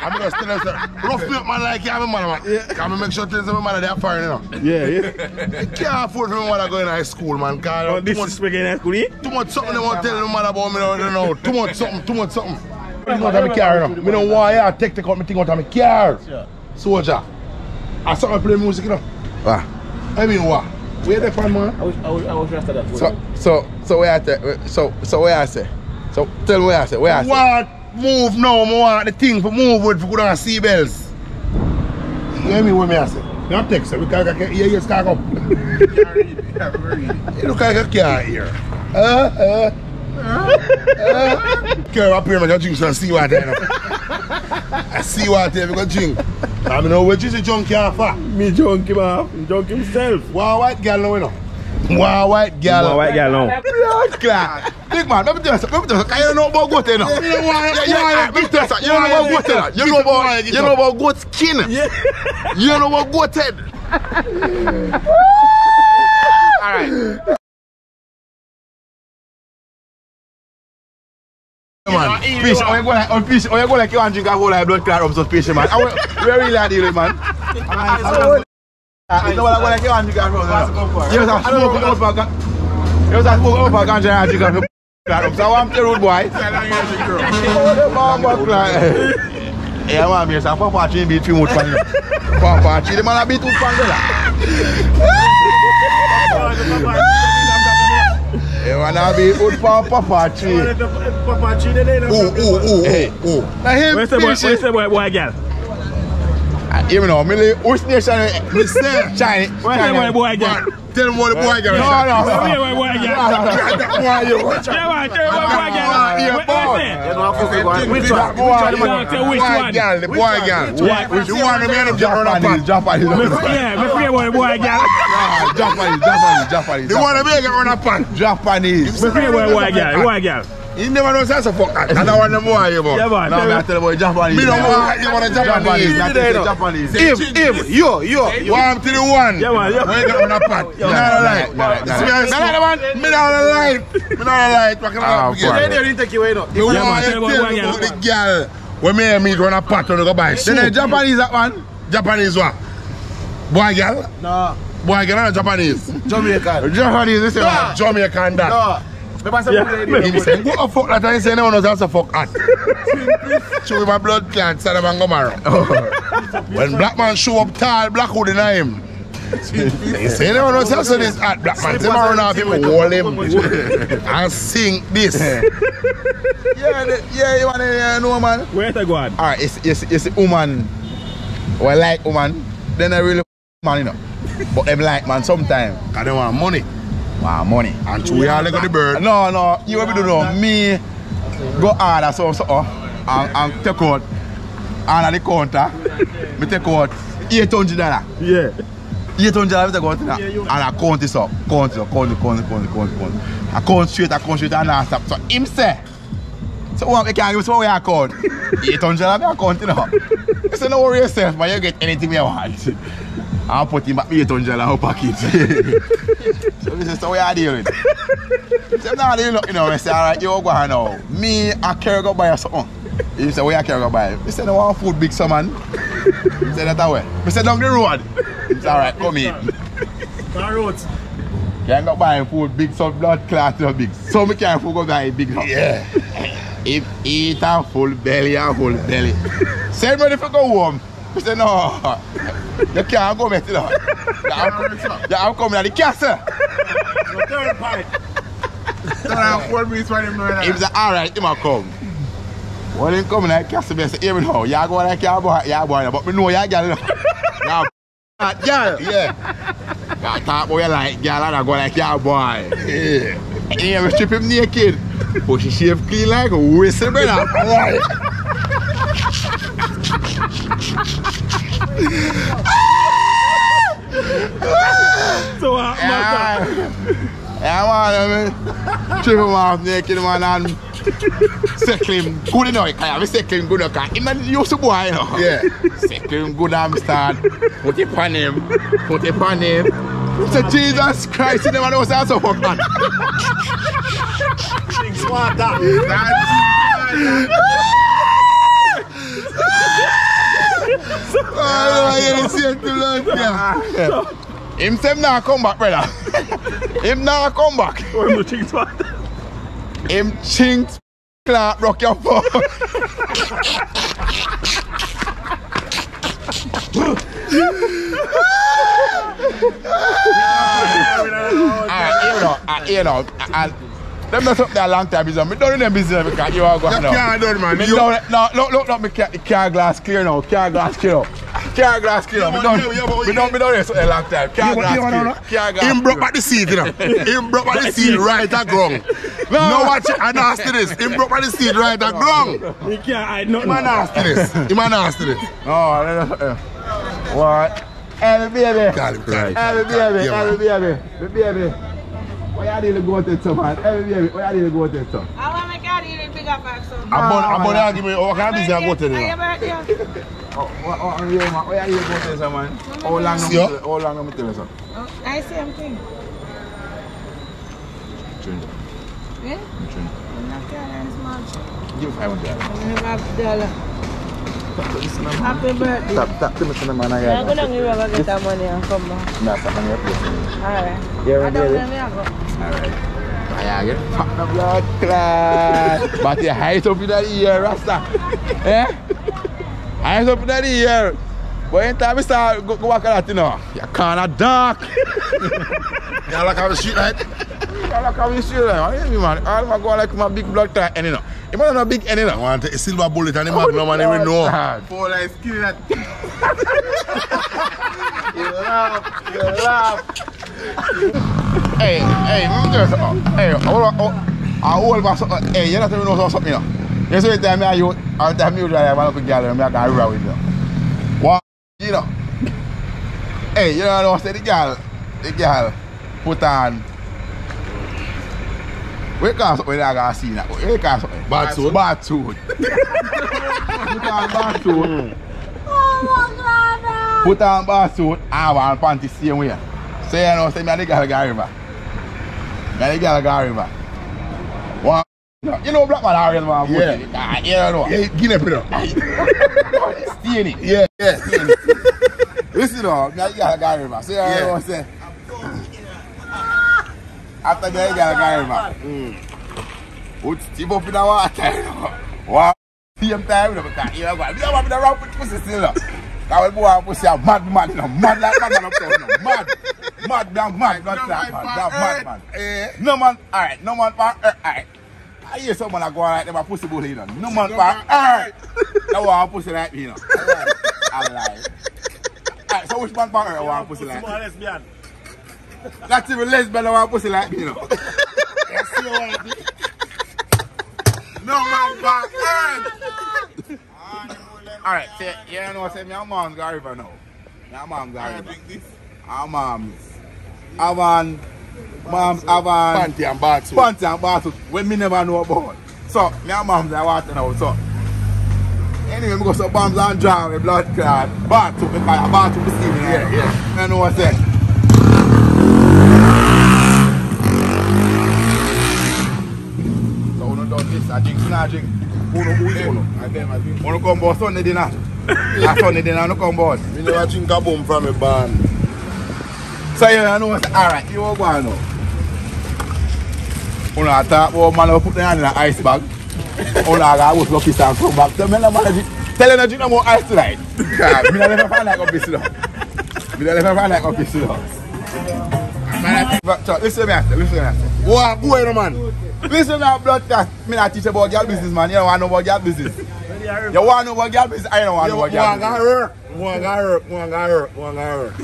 I'm gonna tell them, rough me up man like you have a mother man. Yeah. Can me make sure things my mother they are foreign, you know. Yeah, yeah. You can't afford for my mother going to high school, man. Cause Oh, too this much, is speaking in school, eh? too much something they want to tell my mother about me now. You know. Too much something, too much something. thing out of my car, you know. Me don't want you to take take out my thing out of my car. Soldier. I saw me play music, you know. What? I mean what? Where the fan, man? I wish, I wish, I wish after that. So, so, so where I say, so, so where I say, so tell me where I say, where I say. want move now, I want the thing for move with for go down see bells. You hear me what me I say? Me not text her because I can hear you start up. You look like a car here. Uh, uh. Uh, Girl, up here, man, you drink some seawater, you know. I see what you go drink. I mean, know what you say junkie off for. Me junkie, man. Junkie himself. One white girl now, you know. One white girl. One white girl now. Blood clot. Big man, let me tell you something. Let me tell you something. You know about goat, you know. You know why? Yeah, yeah, let me tell you something. You know about goat, you know. You know about, you know about goat skin. You know about goat head. All right. man. Fish, how you go like, on fish, how you go like you want drink a whole like blood clot up some fish, man. How you, where really are dealing, man? It's not like like you want drink a whole like. You just smoke out for ganja. You just smoke out for ganja and drink a whole clot up. So I'm the rude boy. Oh, the bomb clot. Yeah man, mi sa fwa fwa chi bit fi mout pan yo. Fwa fwa chi, di man a bit mout pan yo la. wana be old pan papa tree. Papa tree de dey nan. Ou, ou, ou, ou. Na him fish. Wè se boy, wè se boy, boy gal. Hear me now, me li- which nation? Me say China. Where's the boy? Boy, girl. Tell them what the boy girl No, no, Where's the no. boy? Boy, girl. Why you watch Yeah, man. Tell me what boy, girl. Yeah, Where- boy. where's it? Which one? Which one? You want to tell which Boy one? girl, the boy girl. one? Which one? The man of Japanese, Japanese. Yeah, me free about the boy, girl. Ah, Japanese, Japanese, Japanese. The one that make it run a pan. Japanese. Me free about the boy, girl. Boy, girl. You never know that's a fuck that. That's one of them why you Yeah, man. No, I tell you about Japanese. Me don't want you want a Japanese. That's a Japanese. If, if, yo, yo. Warm to the one. Yeah, man. Yeah. When you get on a pot. You don't like. Seriously. Not the one. Me don't like. Me don't like. What can I do? They didn't take you away, no. You want to tell me about the girl when me and me go on a pot and go buy. Then the Japanese that one. Japanese what? Boy girl? No. Boy girl, not Japanese. Jamaican. Japanese, this is Jamaican that. No. Me pass a Yeah. good lady. He say, go a fuck that I say no one knows that's a fuck hot. Show him a blood clot, Sodom and Gomorrah. Oh. when black man show up tall, black hood in him. He say no one knows that's this hot black man. Say man run off him, hold him and sing this. Yeah, the- yeah, you want to know, man. Where's the go on? All right, it's, it's, it's a woman. Well, like woman. Then I really man, you know. But them like man sometimes. Cause they want money. Wan money. An chou yale gwa di bird. No, no. You wè bi do nou. Mi go order som so an, an tek out. An an di konta. Mi tek out 800 dola. Yeah. 800 dola mi tek out ina. An an konti so. Konti so. Konti, konti, konti, konti, konti. An konti straight, an konti straight, an nan stop. So, im se. So what we can give me some way I count. Eight hundred dollar me I count it up. He say no worry yourself, but You get anything you want. I'll put him back eight hundred dollar pocket. so this is the way I deal with. it. Say, nah, you know, you know, I say, all right, you go on now. Me, I carry go buy something. He say, where I carry go buy? He said, no want food big, so man. He said, that way. He said, down the road. He said, all right, come in. Can't go buy food big, some blood clot so big. So me can't go buy big. now. Yeah. If eat a full belly, a full belly. Send money for go home. He said, no. You can't go, mate. You know. I'm coming at the castle. He said, all right, he might come. When he come like castle, me say, hear me now. You go like your boy, your boy, but me know your girl. you know. Yeah, That girl, yeah. You talk about you like girl and I go like your boy. Yeah. And you ever strip him naked. But she shave clean like a whistle, brother. Right. So, uh, Yeah, yeah man, I mean, strip him off naked, man, and settle him good enough. I have settle him good enough. 'cause Him and used to boy, you know. Yeah. Settle him good and start. Put it on him. Put it on him. So Jesus Christ, you never know what's also fuck man. Oh, you see it too long, yeah. Him say him nah come back, brother. him nah come back. Where the chicks want? Him chinks clock rock your phone. You uh, you know, and them not up there a long time, is me in them business because you are going You now. can't done, man. Me You- done, no, look, look, look, me car, car glass clear now, car glass clear now. Car glass clear now, me Yeah, done, but- yeah, but- done, me done this a long time. Car You- glass you clear, know, Him broke clear. back the seat, you know. Him broke back the seat right at ground. No, watch it. I nasty this. Him broke back the seat right at ground. You can't hide Him a nasty this. Him a nasty this. Oh, let us- what? Hey, baby. Call him, call him. Hey, baby. Yeah, Hey, baby. Me baby. Why you need to go to the man? Hey, baby. Why you need to go to the top? I want my car in bigger pack, so. I'm going I'm going to give me what kind of business I go to Are there. You birthday? Oh, what, what, yeah, man. Why you need to go to the man? How long See no ya? me tell- How long no me tell you so? Oh, I same thing. Trinity. Yeah? Trinity. I'm not carrying small. Give 500. I have dollar. Happy birthday. Tap, tap to me to the man I I'm got. gonna give you a get that money and come back. Nah, tap on your place. Alright. Yeah, I don't baby. let me go. Alright. I get fucked up blood class. but you height up in the ear, Rasta. Eh? Height up in the ear. But anytime I start go, go walk out, you know, you kinda dark. You like have a street light? I like how you see that, man. You man. All my go like my big blood clot, and you know. You man no big, and you I know. want a silver bullet and the magnum oh, and even know. God. Four like skinny that. You laugh, you laugh. hey, hey, let me tell you something. Hey, hold on. Oh, I hold my something. Uh, hey, you don't tell me know something, you know. You see the time I you, all the time you drive, I look at girl, and I can run with you. What? You know. Hey, you know what I say? The girl, the girl put on. Where can something I got see now? Where can something? Bad suit? Bad suit. Put on bad suit. Put on bad suit and one panty same way. So you know, say me and the girl go river. Me and the girl go river. No, you know black man are real man. Yeah. It. Nah, you know. Yeah, Guinea Pino. Stay in it. Yeah, yeah. Stay it. Listen up, now you gotta carry man. See yeah. what I'm saying? After that, you gotta carry man. Hmm. Put Steve up in the water, you know. Wow. Same time, you know, because you know what? You know what? You know what? Pussy still, you know. boy have pussy a mad man, you know. Mad like mad man up there, you know. Mad. Mad, damn mad, not that man. Damn mad man. No man, alright. No man, alright. I hear someone that go like them a pussy bully, you know. No man for earth. That want pussy like me, you know. I'm like. Alright, so which man for earth want pussy like me? lesbian. That's even lesbian that want pussy like me, you know. No man back. Alright, say, you know, what? Say me and mom go river now. And mom go river. Our moms. Our man, moms have an Panty and bad suit. panty and bathroom when me never know about. So, me and moms are water now, so. Anyway, me go to bombs and draw with blood clot. Bathroom, because a bathroom is steaming. Yeah, yeah. You know what I say? So, uno done this, I drink, I drink. Uno, uno, uno. I bet I drink. Uno come board Sunday dinner. A Sunday dinner, uno come board. Me never drink a boom from a band. So you don't know, alright, you won't go on now. Ou nan ta, ou man wè put nan an nan ice bag. Ou nan aga wè lucky san come back. So men nan man wè, tell nan drink nan more ice tonight. Mi nan lefe fan like office nou. Mi nan lefe fan like office nou. Man nan teach about, chok, listen me a se, listen me a se. Ou a go e nou man. Listen me a blood test. Mi nan teach about girl business man, you don't want know about girl business. You want know about girl business, I don't want know about girl business. Hurt. One got hurt. One got hurt. One got hurt.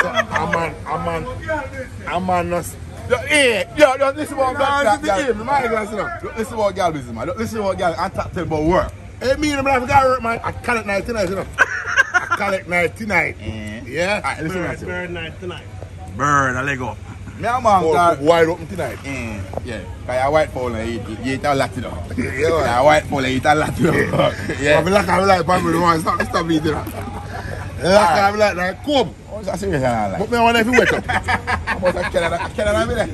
So, a man, a man, a man, not Yo, Hey, yo, don't listen about Nah, girl it's the game, business. Listen about girl business, man. Listen about girl and talk to about work. Hey, me and my got hurt, man. I collect night tonight, you know. I collect night tonight. Mm-hmm. Yeah. Alright, listen to Bird, me. bird night tonight. Bird, I let go. Me and man Oh, got wide open tonight. Eh, yeah. Cause you white phone and you, eat- you eat a lot, you know. Yeah, You white phone and you eat a lot, you know. Yeah. Yeah. I feel like I feel like family one. Stop, stop me, you know. Like I feel like that. Come. What's that serious and like? Put me on if you wake up. How about I kill I kill her me there?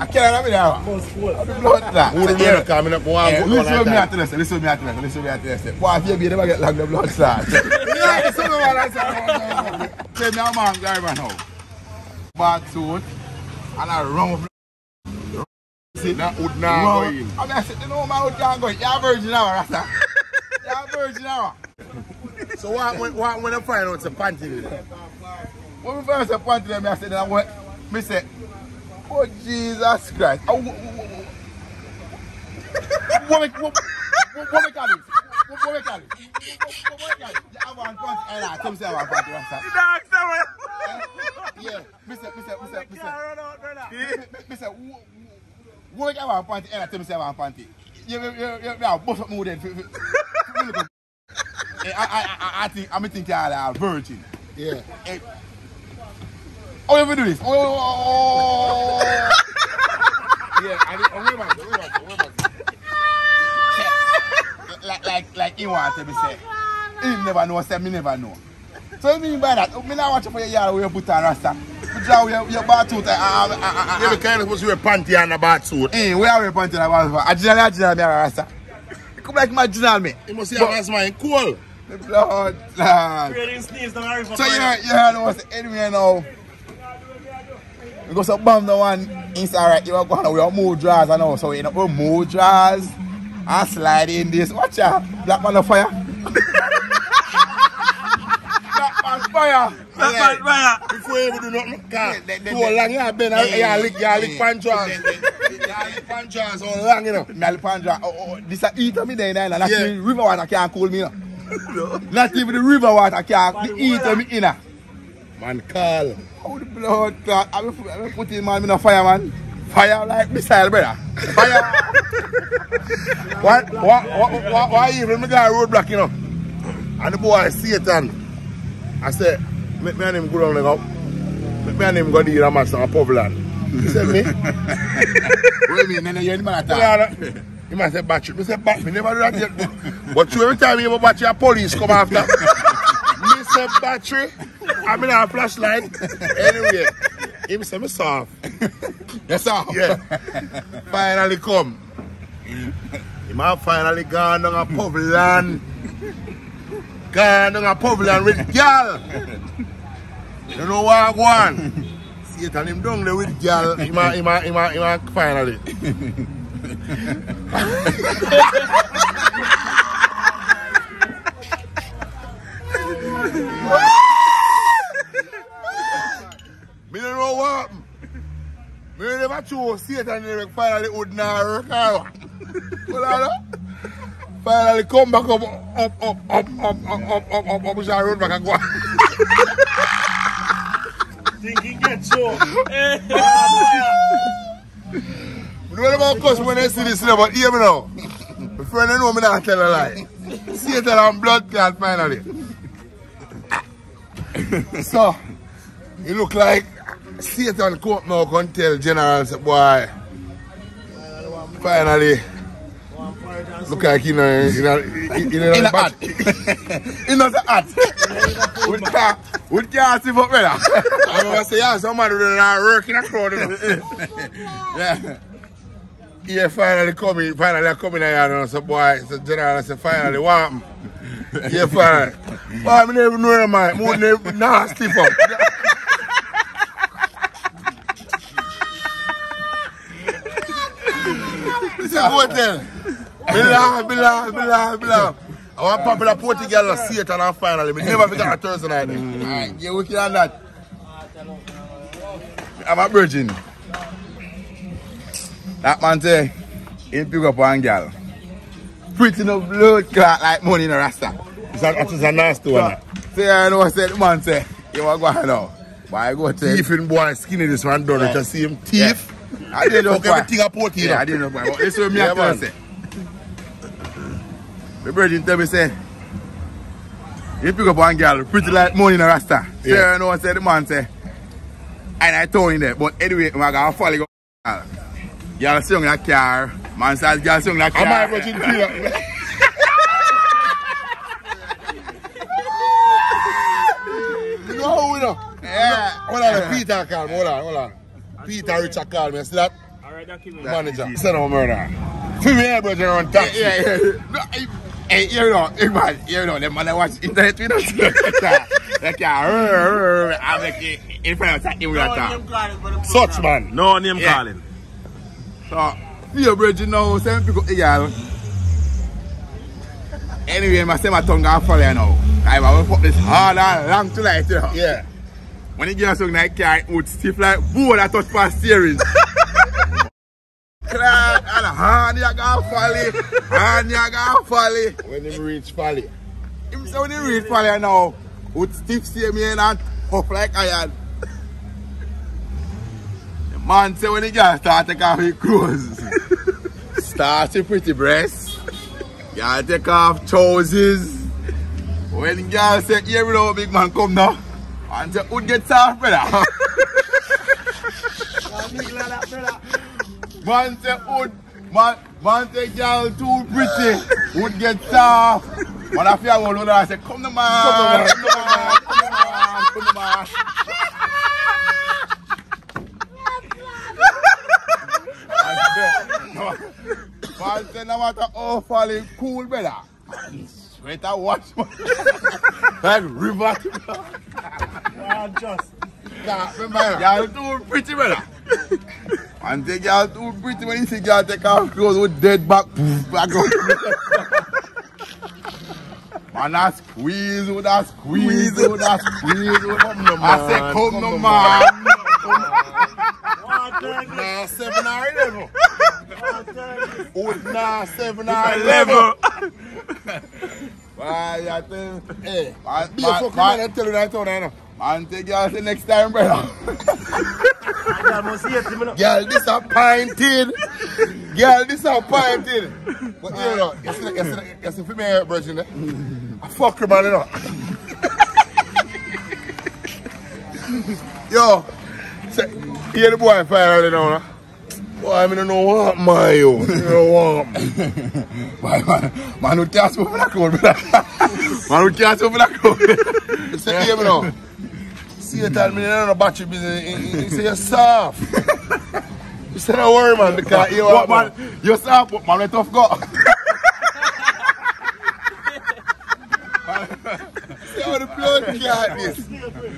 I kill her me there. How the blood that? Who the Yeah. man coming up? One good Listen to one me like at this, listen to me at this, listen to me at this. Boy, if you be never get like the blood clot. Yeah, listen to what I say. Say me a man guy right now. Bad suit and a round of Sitting out wood now going. I'm not sitting on my wood now going. You're a virgin now, Rasta. You're a virgin now. So what, what, what when I find out some panty with it? When we find out some panty with it, I said, what? Me say, oh Jesus Christ. Oh, what, what, what, what, what, what, what, what, what, what, what, what, what, Go wake up. I want to I come say I want to answer. You dog someone. Yeah. Mr. Mr. Mr. Mr. Mr. Go wake up and panty. I tell Mister, want panty. You you you you bust up more. I I I think I'm thinking I'm virgin. Yeah. Hey. How you do this? Oh. yeah. I, oh wait, man. Wait, man minute. Like, like, like he want to be say, he never know, say me never know. So you mean by that? Me not watch for your yard where you put on rasta. You draw your, your bar tooth. Uh, uh, uh, uh, Yeah, kind of supposed to wear panty and a bat suit. Hey, where are we pointing at? Original, original, me a rasta. You come like my original me. You must see how that's my cool. Lord, Lord. So you know, you know what's anyway now. We go so bomb the one inside right. You are going to move drawers and all. So you know we move drawers and slide in this. Watch out, black man of fire. black man fire. Black man fire. Before you even do nothing, car. Too long, you been, you lick, you lick panchas. You lick panchas so long, you know. Me a lick pancha. Oh, oh, oh, this a eat of me there in Not Yeah. even river water can't cool me. No. Not even the river water can't the eat of me in. Man, call. How the blood clot? I will I will put in man, me no fire man. Fire like missile, brother. Fire. Why, why, why, why, even me a roadblock, you know? And the boy Satan. I said, me, me and him go down there, go. Me, me and him go deal a match on a pub land. Said me. Wait a minute, then you're the man Yeah, attack. no. He might say battery. Me say battery. Me never do that yet. But, you every time you have a battery, a police come after. me say battery. I'm in a flashlight. Anyway, Give me some soft. That's all. Yeah. Finally come. He might finally gone on a Pavlan. Gone on a Pavlan with gal. You know what I want? Satan him down there with gal. He might, he might, finally. Me don't know what happened. Me never chose Satan the finally would not work out. Finally come back up, up, up, up, up, up, up, up, up, up, up, road back and go. Thinking get so. We don't about cuss when they see this, you but hear me now. My friend, they know me not tell a lie. Satan and blood clot finally. so, it look like Satan come up now can tell General, say, boy, finally, look like you know, you know, you know, In a hat. In a hat. With car, with car, see for brother. I was say, yeah, somebody who not work in a crowd, you know. Yeah. Yeah, finally coming, finally coming here, and so boy, so general, I say, finally, what? Yeah, finally. Boy, I never even know man, than nasty for. This is hotel. Me laugh, me laugh, me laugh. I want popular Portugal see it and I finally. Me never forget a Thursday night. Mm. Alright, you wicked on that. I'm a virgin. That man say, he pick up one girl. Pretty no blood clot like money in a rasta. It's a, it's a nasty one. Say, I know what I said man say, you want to go now. But I go tell Thief in boy skinny this one done. You can see him thief. I didn't know Fuck everything I put here. Yeah, I didn't know boy. But this is what me Yeah, man. say. The virgin tell me say, you pick up one girl, pretty like money in a rasta. Say, Yeah. I know said the man say. And I told him that. But anyway, I'm going to follow girl. Girl sing in a car. Man says girl sing in a car. Am I virgin feel? You know how we know? Yeah. Hold on, Peter call me. Hold on, hold on. Peter Richard call me. See that? Manager. Son of a murder. Feel me here, brother, on taxi. Yeah, yeah. No, hey, hey, you know, hey, man, you know, them man that watch internet with us. They can, I uh, uh, uh, make it in front of that thing with that. Such man. No name Yeah. calling. So, fear bridge, you know, send people, hey, girl. Anyway, I say my tongue gonna follow you now. I will put this hard and long tonight, you know. Yeah. When you get something like car, it would stiff like board that touch past steering. Crack and hand you gonna folly. Hand you gonna folly. When him reach Folly. Him say when he reach folly now, would stiff steer me and tough like iron. The man say when the girl start take off his clothes. start with pretty breasts. Girl take off trousers. When the girl say, here we know big man come now. An se ou get saf, breda. An mi glad ap, breda. Man se ou, man, man se gyal too pretty. Ou get saf. Man a fya wou lola an se, kom nou man, kom nou man, kom nou man, kom nou man. Man se nan wata ou fali koul, breda. And wash, man. like river. Ah, just. Nah, remember, y'all too pretty, brother. And say y'all too pretty when you see y'all take off clothes with dead back, poof, back out. Man, that squeeze, oh, that squeeze, oh, that squeeze. oh. Come no I say, come come no no man. Nah, seven or eleven. Oh, nah, seven or eleven. Why, hey, man, Be a fucking man, tell you that man, take y'all till next time, brother. Girl, disappointed. Girl, disappointed. But you know, you see, you see, for me, virgin, eh? I fuck her, man, you know. Yo, say, hear the boy fire early now, no? Boy, I don't know what, man, yo. You know what? Man, man, man, who can't smoke that cold, brother. Man, who can't smoke for that cold. You say, hear me now. See you tell me you don't know battery business. You- say you're soft. You say no worry, man, because you What, what, man? You're soft, but man, let tough go. See how the blood clot this.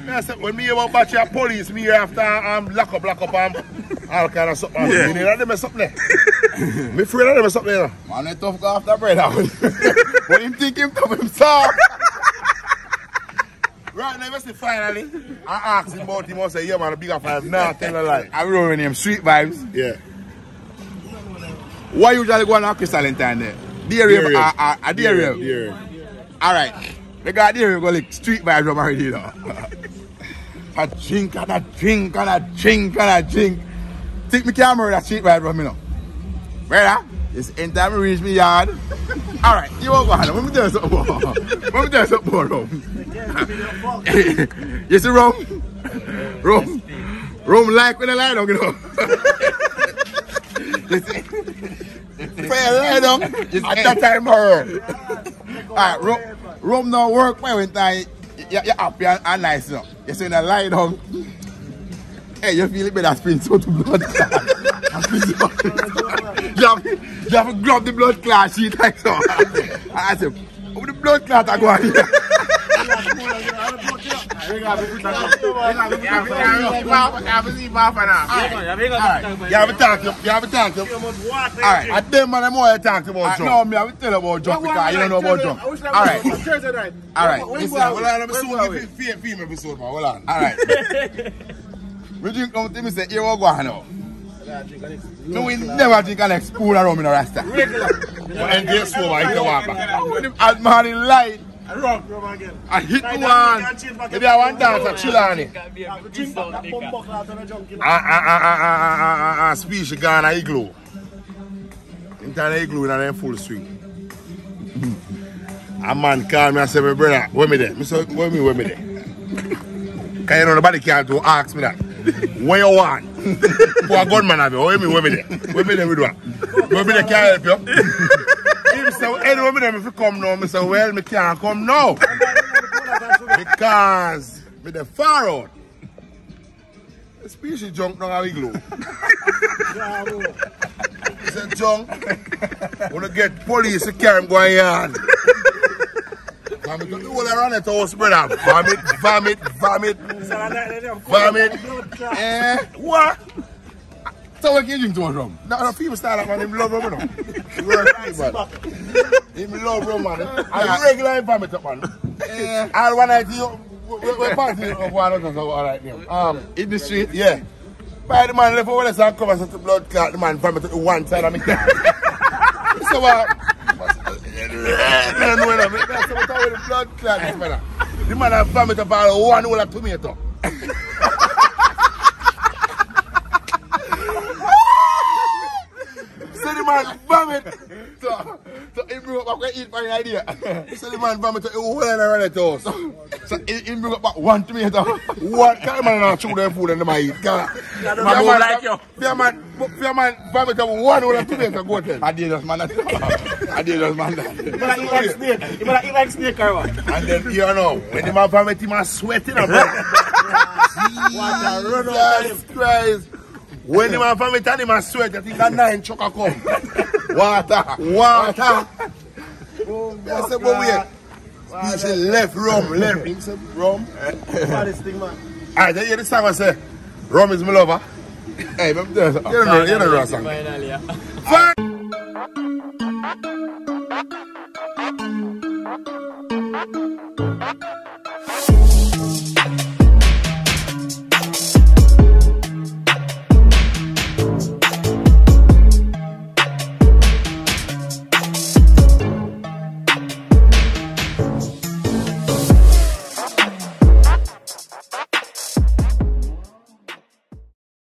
Yeah, when me about battery of police, me after um, lock up, lock up, um, all kind of something. Yeah. You know, them is something there. me afraid of them is something there. Man, tough go after brother. When him think him tough, him soft. Right now, you see, finally, I asked him about him, I say, yeah, man, a bigger five. Nah, tell a lie. I roll name Street Vibes. Yeah. Why usually go on a Crystal time there? Dairy, Dairy. uh, uh, uh, dairy. Dairy. Alright. We got dairy go like street vibes from already, you a drink and a drink and a drink and a drink. Take me camera that street vibe from me now. Brother, this end time to reach me yard. Alright, you won't go on. Let me tell you something more. Let me tell you something more, Rum. you see Rum? Rum. Rum like when I lie down, you know. Fair lie down. At that time, her. Alright, rum, rum no work when time you, you happy and, and nice, you know. You see when I lie down. Hey, you feel it better spin so to blood you, have, you have to grab the blood clot sheet like so. I said, oh, the blood clot I go on here. You have a talk, a talk. Alright. I them man, I'm more talk about Uh, drunk. no, me, I will tell about drunk because you don't know about drunk. Alright. Alright. Hold on, let me soon give you female episode, man. Alright. we drink come to me say, here we go now. No, we never drink an spoon around me no rasta. Regular. And guess what, man? You know what, man in light. I hit one. If you want dance, chill on it. Ah, ah, ah, ah, ah, ah, ah, ah, speech a igloo. Into the igloo and then full swing. A man call me and say, my brother, where me there? Me say, where me, where me there? Cause you know nobody can do ask me that. Where you want? For a gunman have you, where me, where me there? Where me there we do it? Where me there can help you? Say, anyway, me there if you come now, me say, well, me can't come now. because me the far out. The species junk down a igloo. It's a junk. Wanna get police to carry him going yard. Vomit the whole around the house, brother. Vomit, vomit, vomit, vomit. Eh? What? So when you drink too much rum? No, no, people style that man, him love rum, you know. He work hard, man. Him love rum, man. And regular vomit up, man. Yeah. All one night, you, we, we party of one us, all right, now. Um, In the street? yeah. By the man left over there and cover some blood clot, the man vomit to one side of me car. so, uh, I don't know enough. That's what I with the blood clot, man. The man have vomit up all one whole of tomato. So the man vomit. So, so he bring up back and eat for an idea. So the man vomit to the whole and around the house. So he, he bring up back one tomato. One time man not chew their food and them I eat. Cause Man move like you. Fear man, fear man vomit up one whole of tomato go tell. I did just man that. I did just man that. You better eat like snake. You better eat like snake or what? And then you know, when the man vomit him a sweating up. Water run out of him. Jesus Christ. When him family vomit and him a sweat, I think a nine chucker come. Water. Water. Oh, I said, but wait. He said, left rum, left. Him said, rum. Thing, man. I tell you the I say, rum is my lover. Hey, but you don't know, you don't know that song.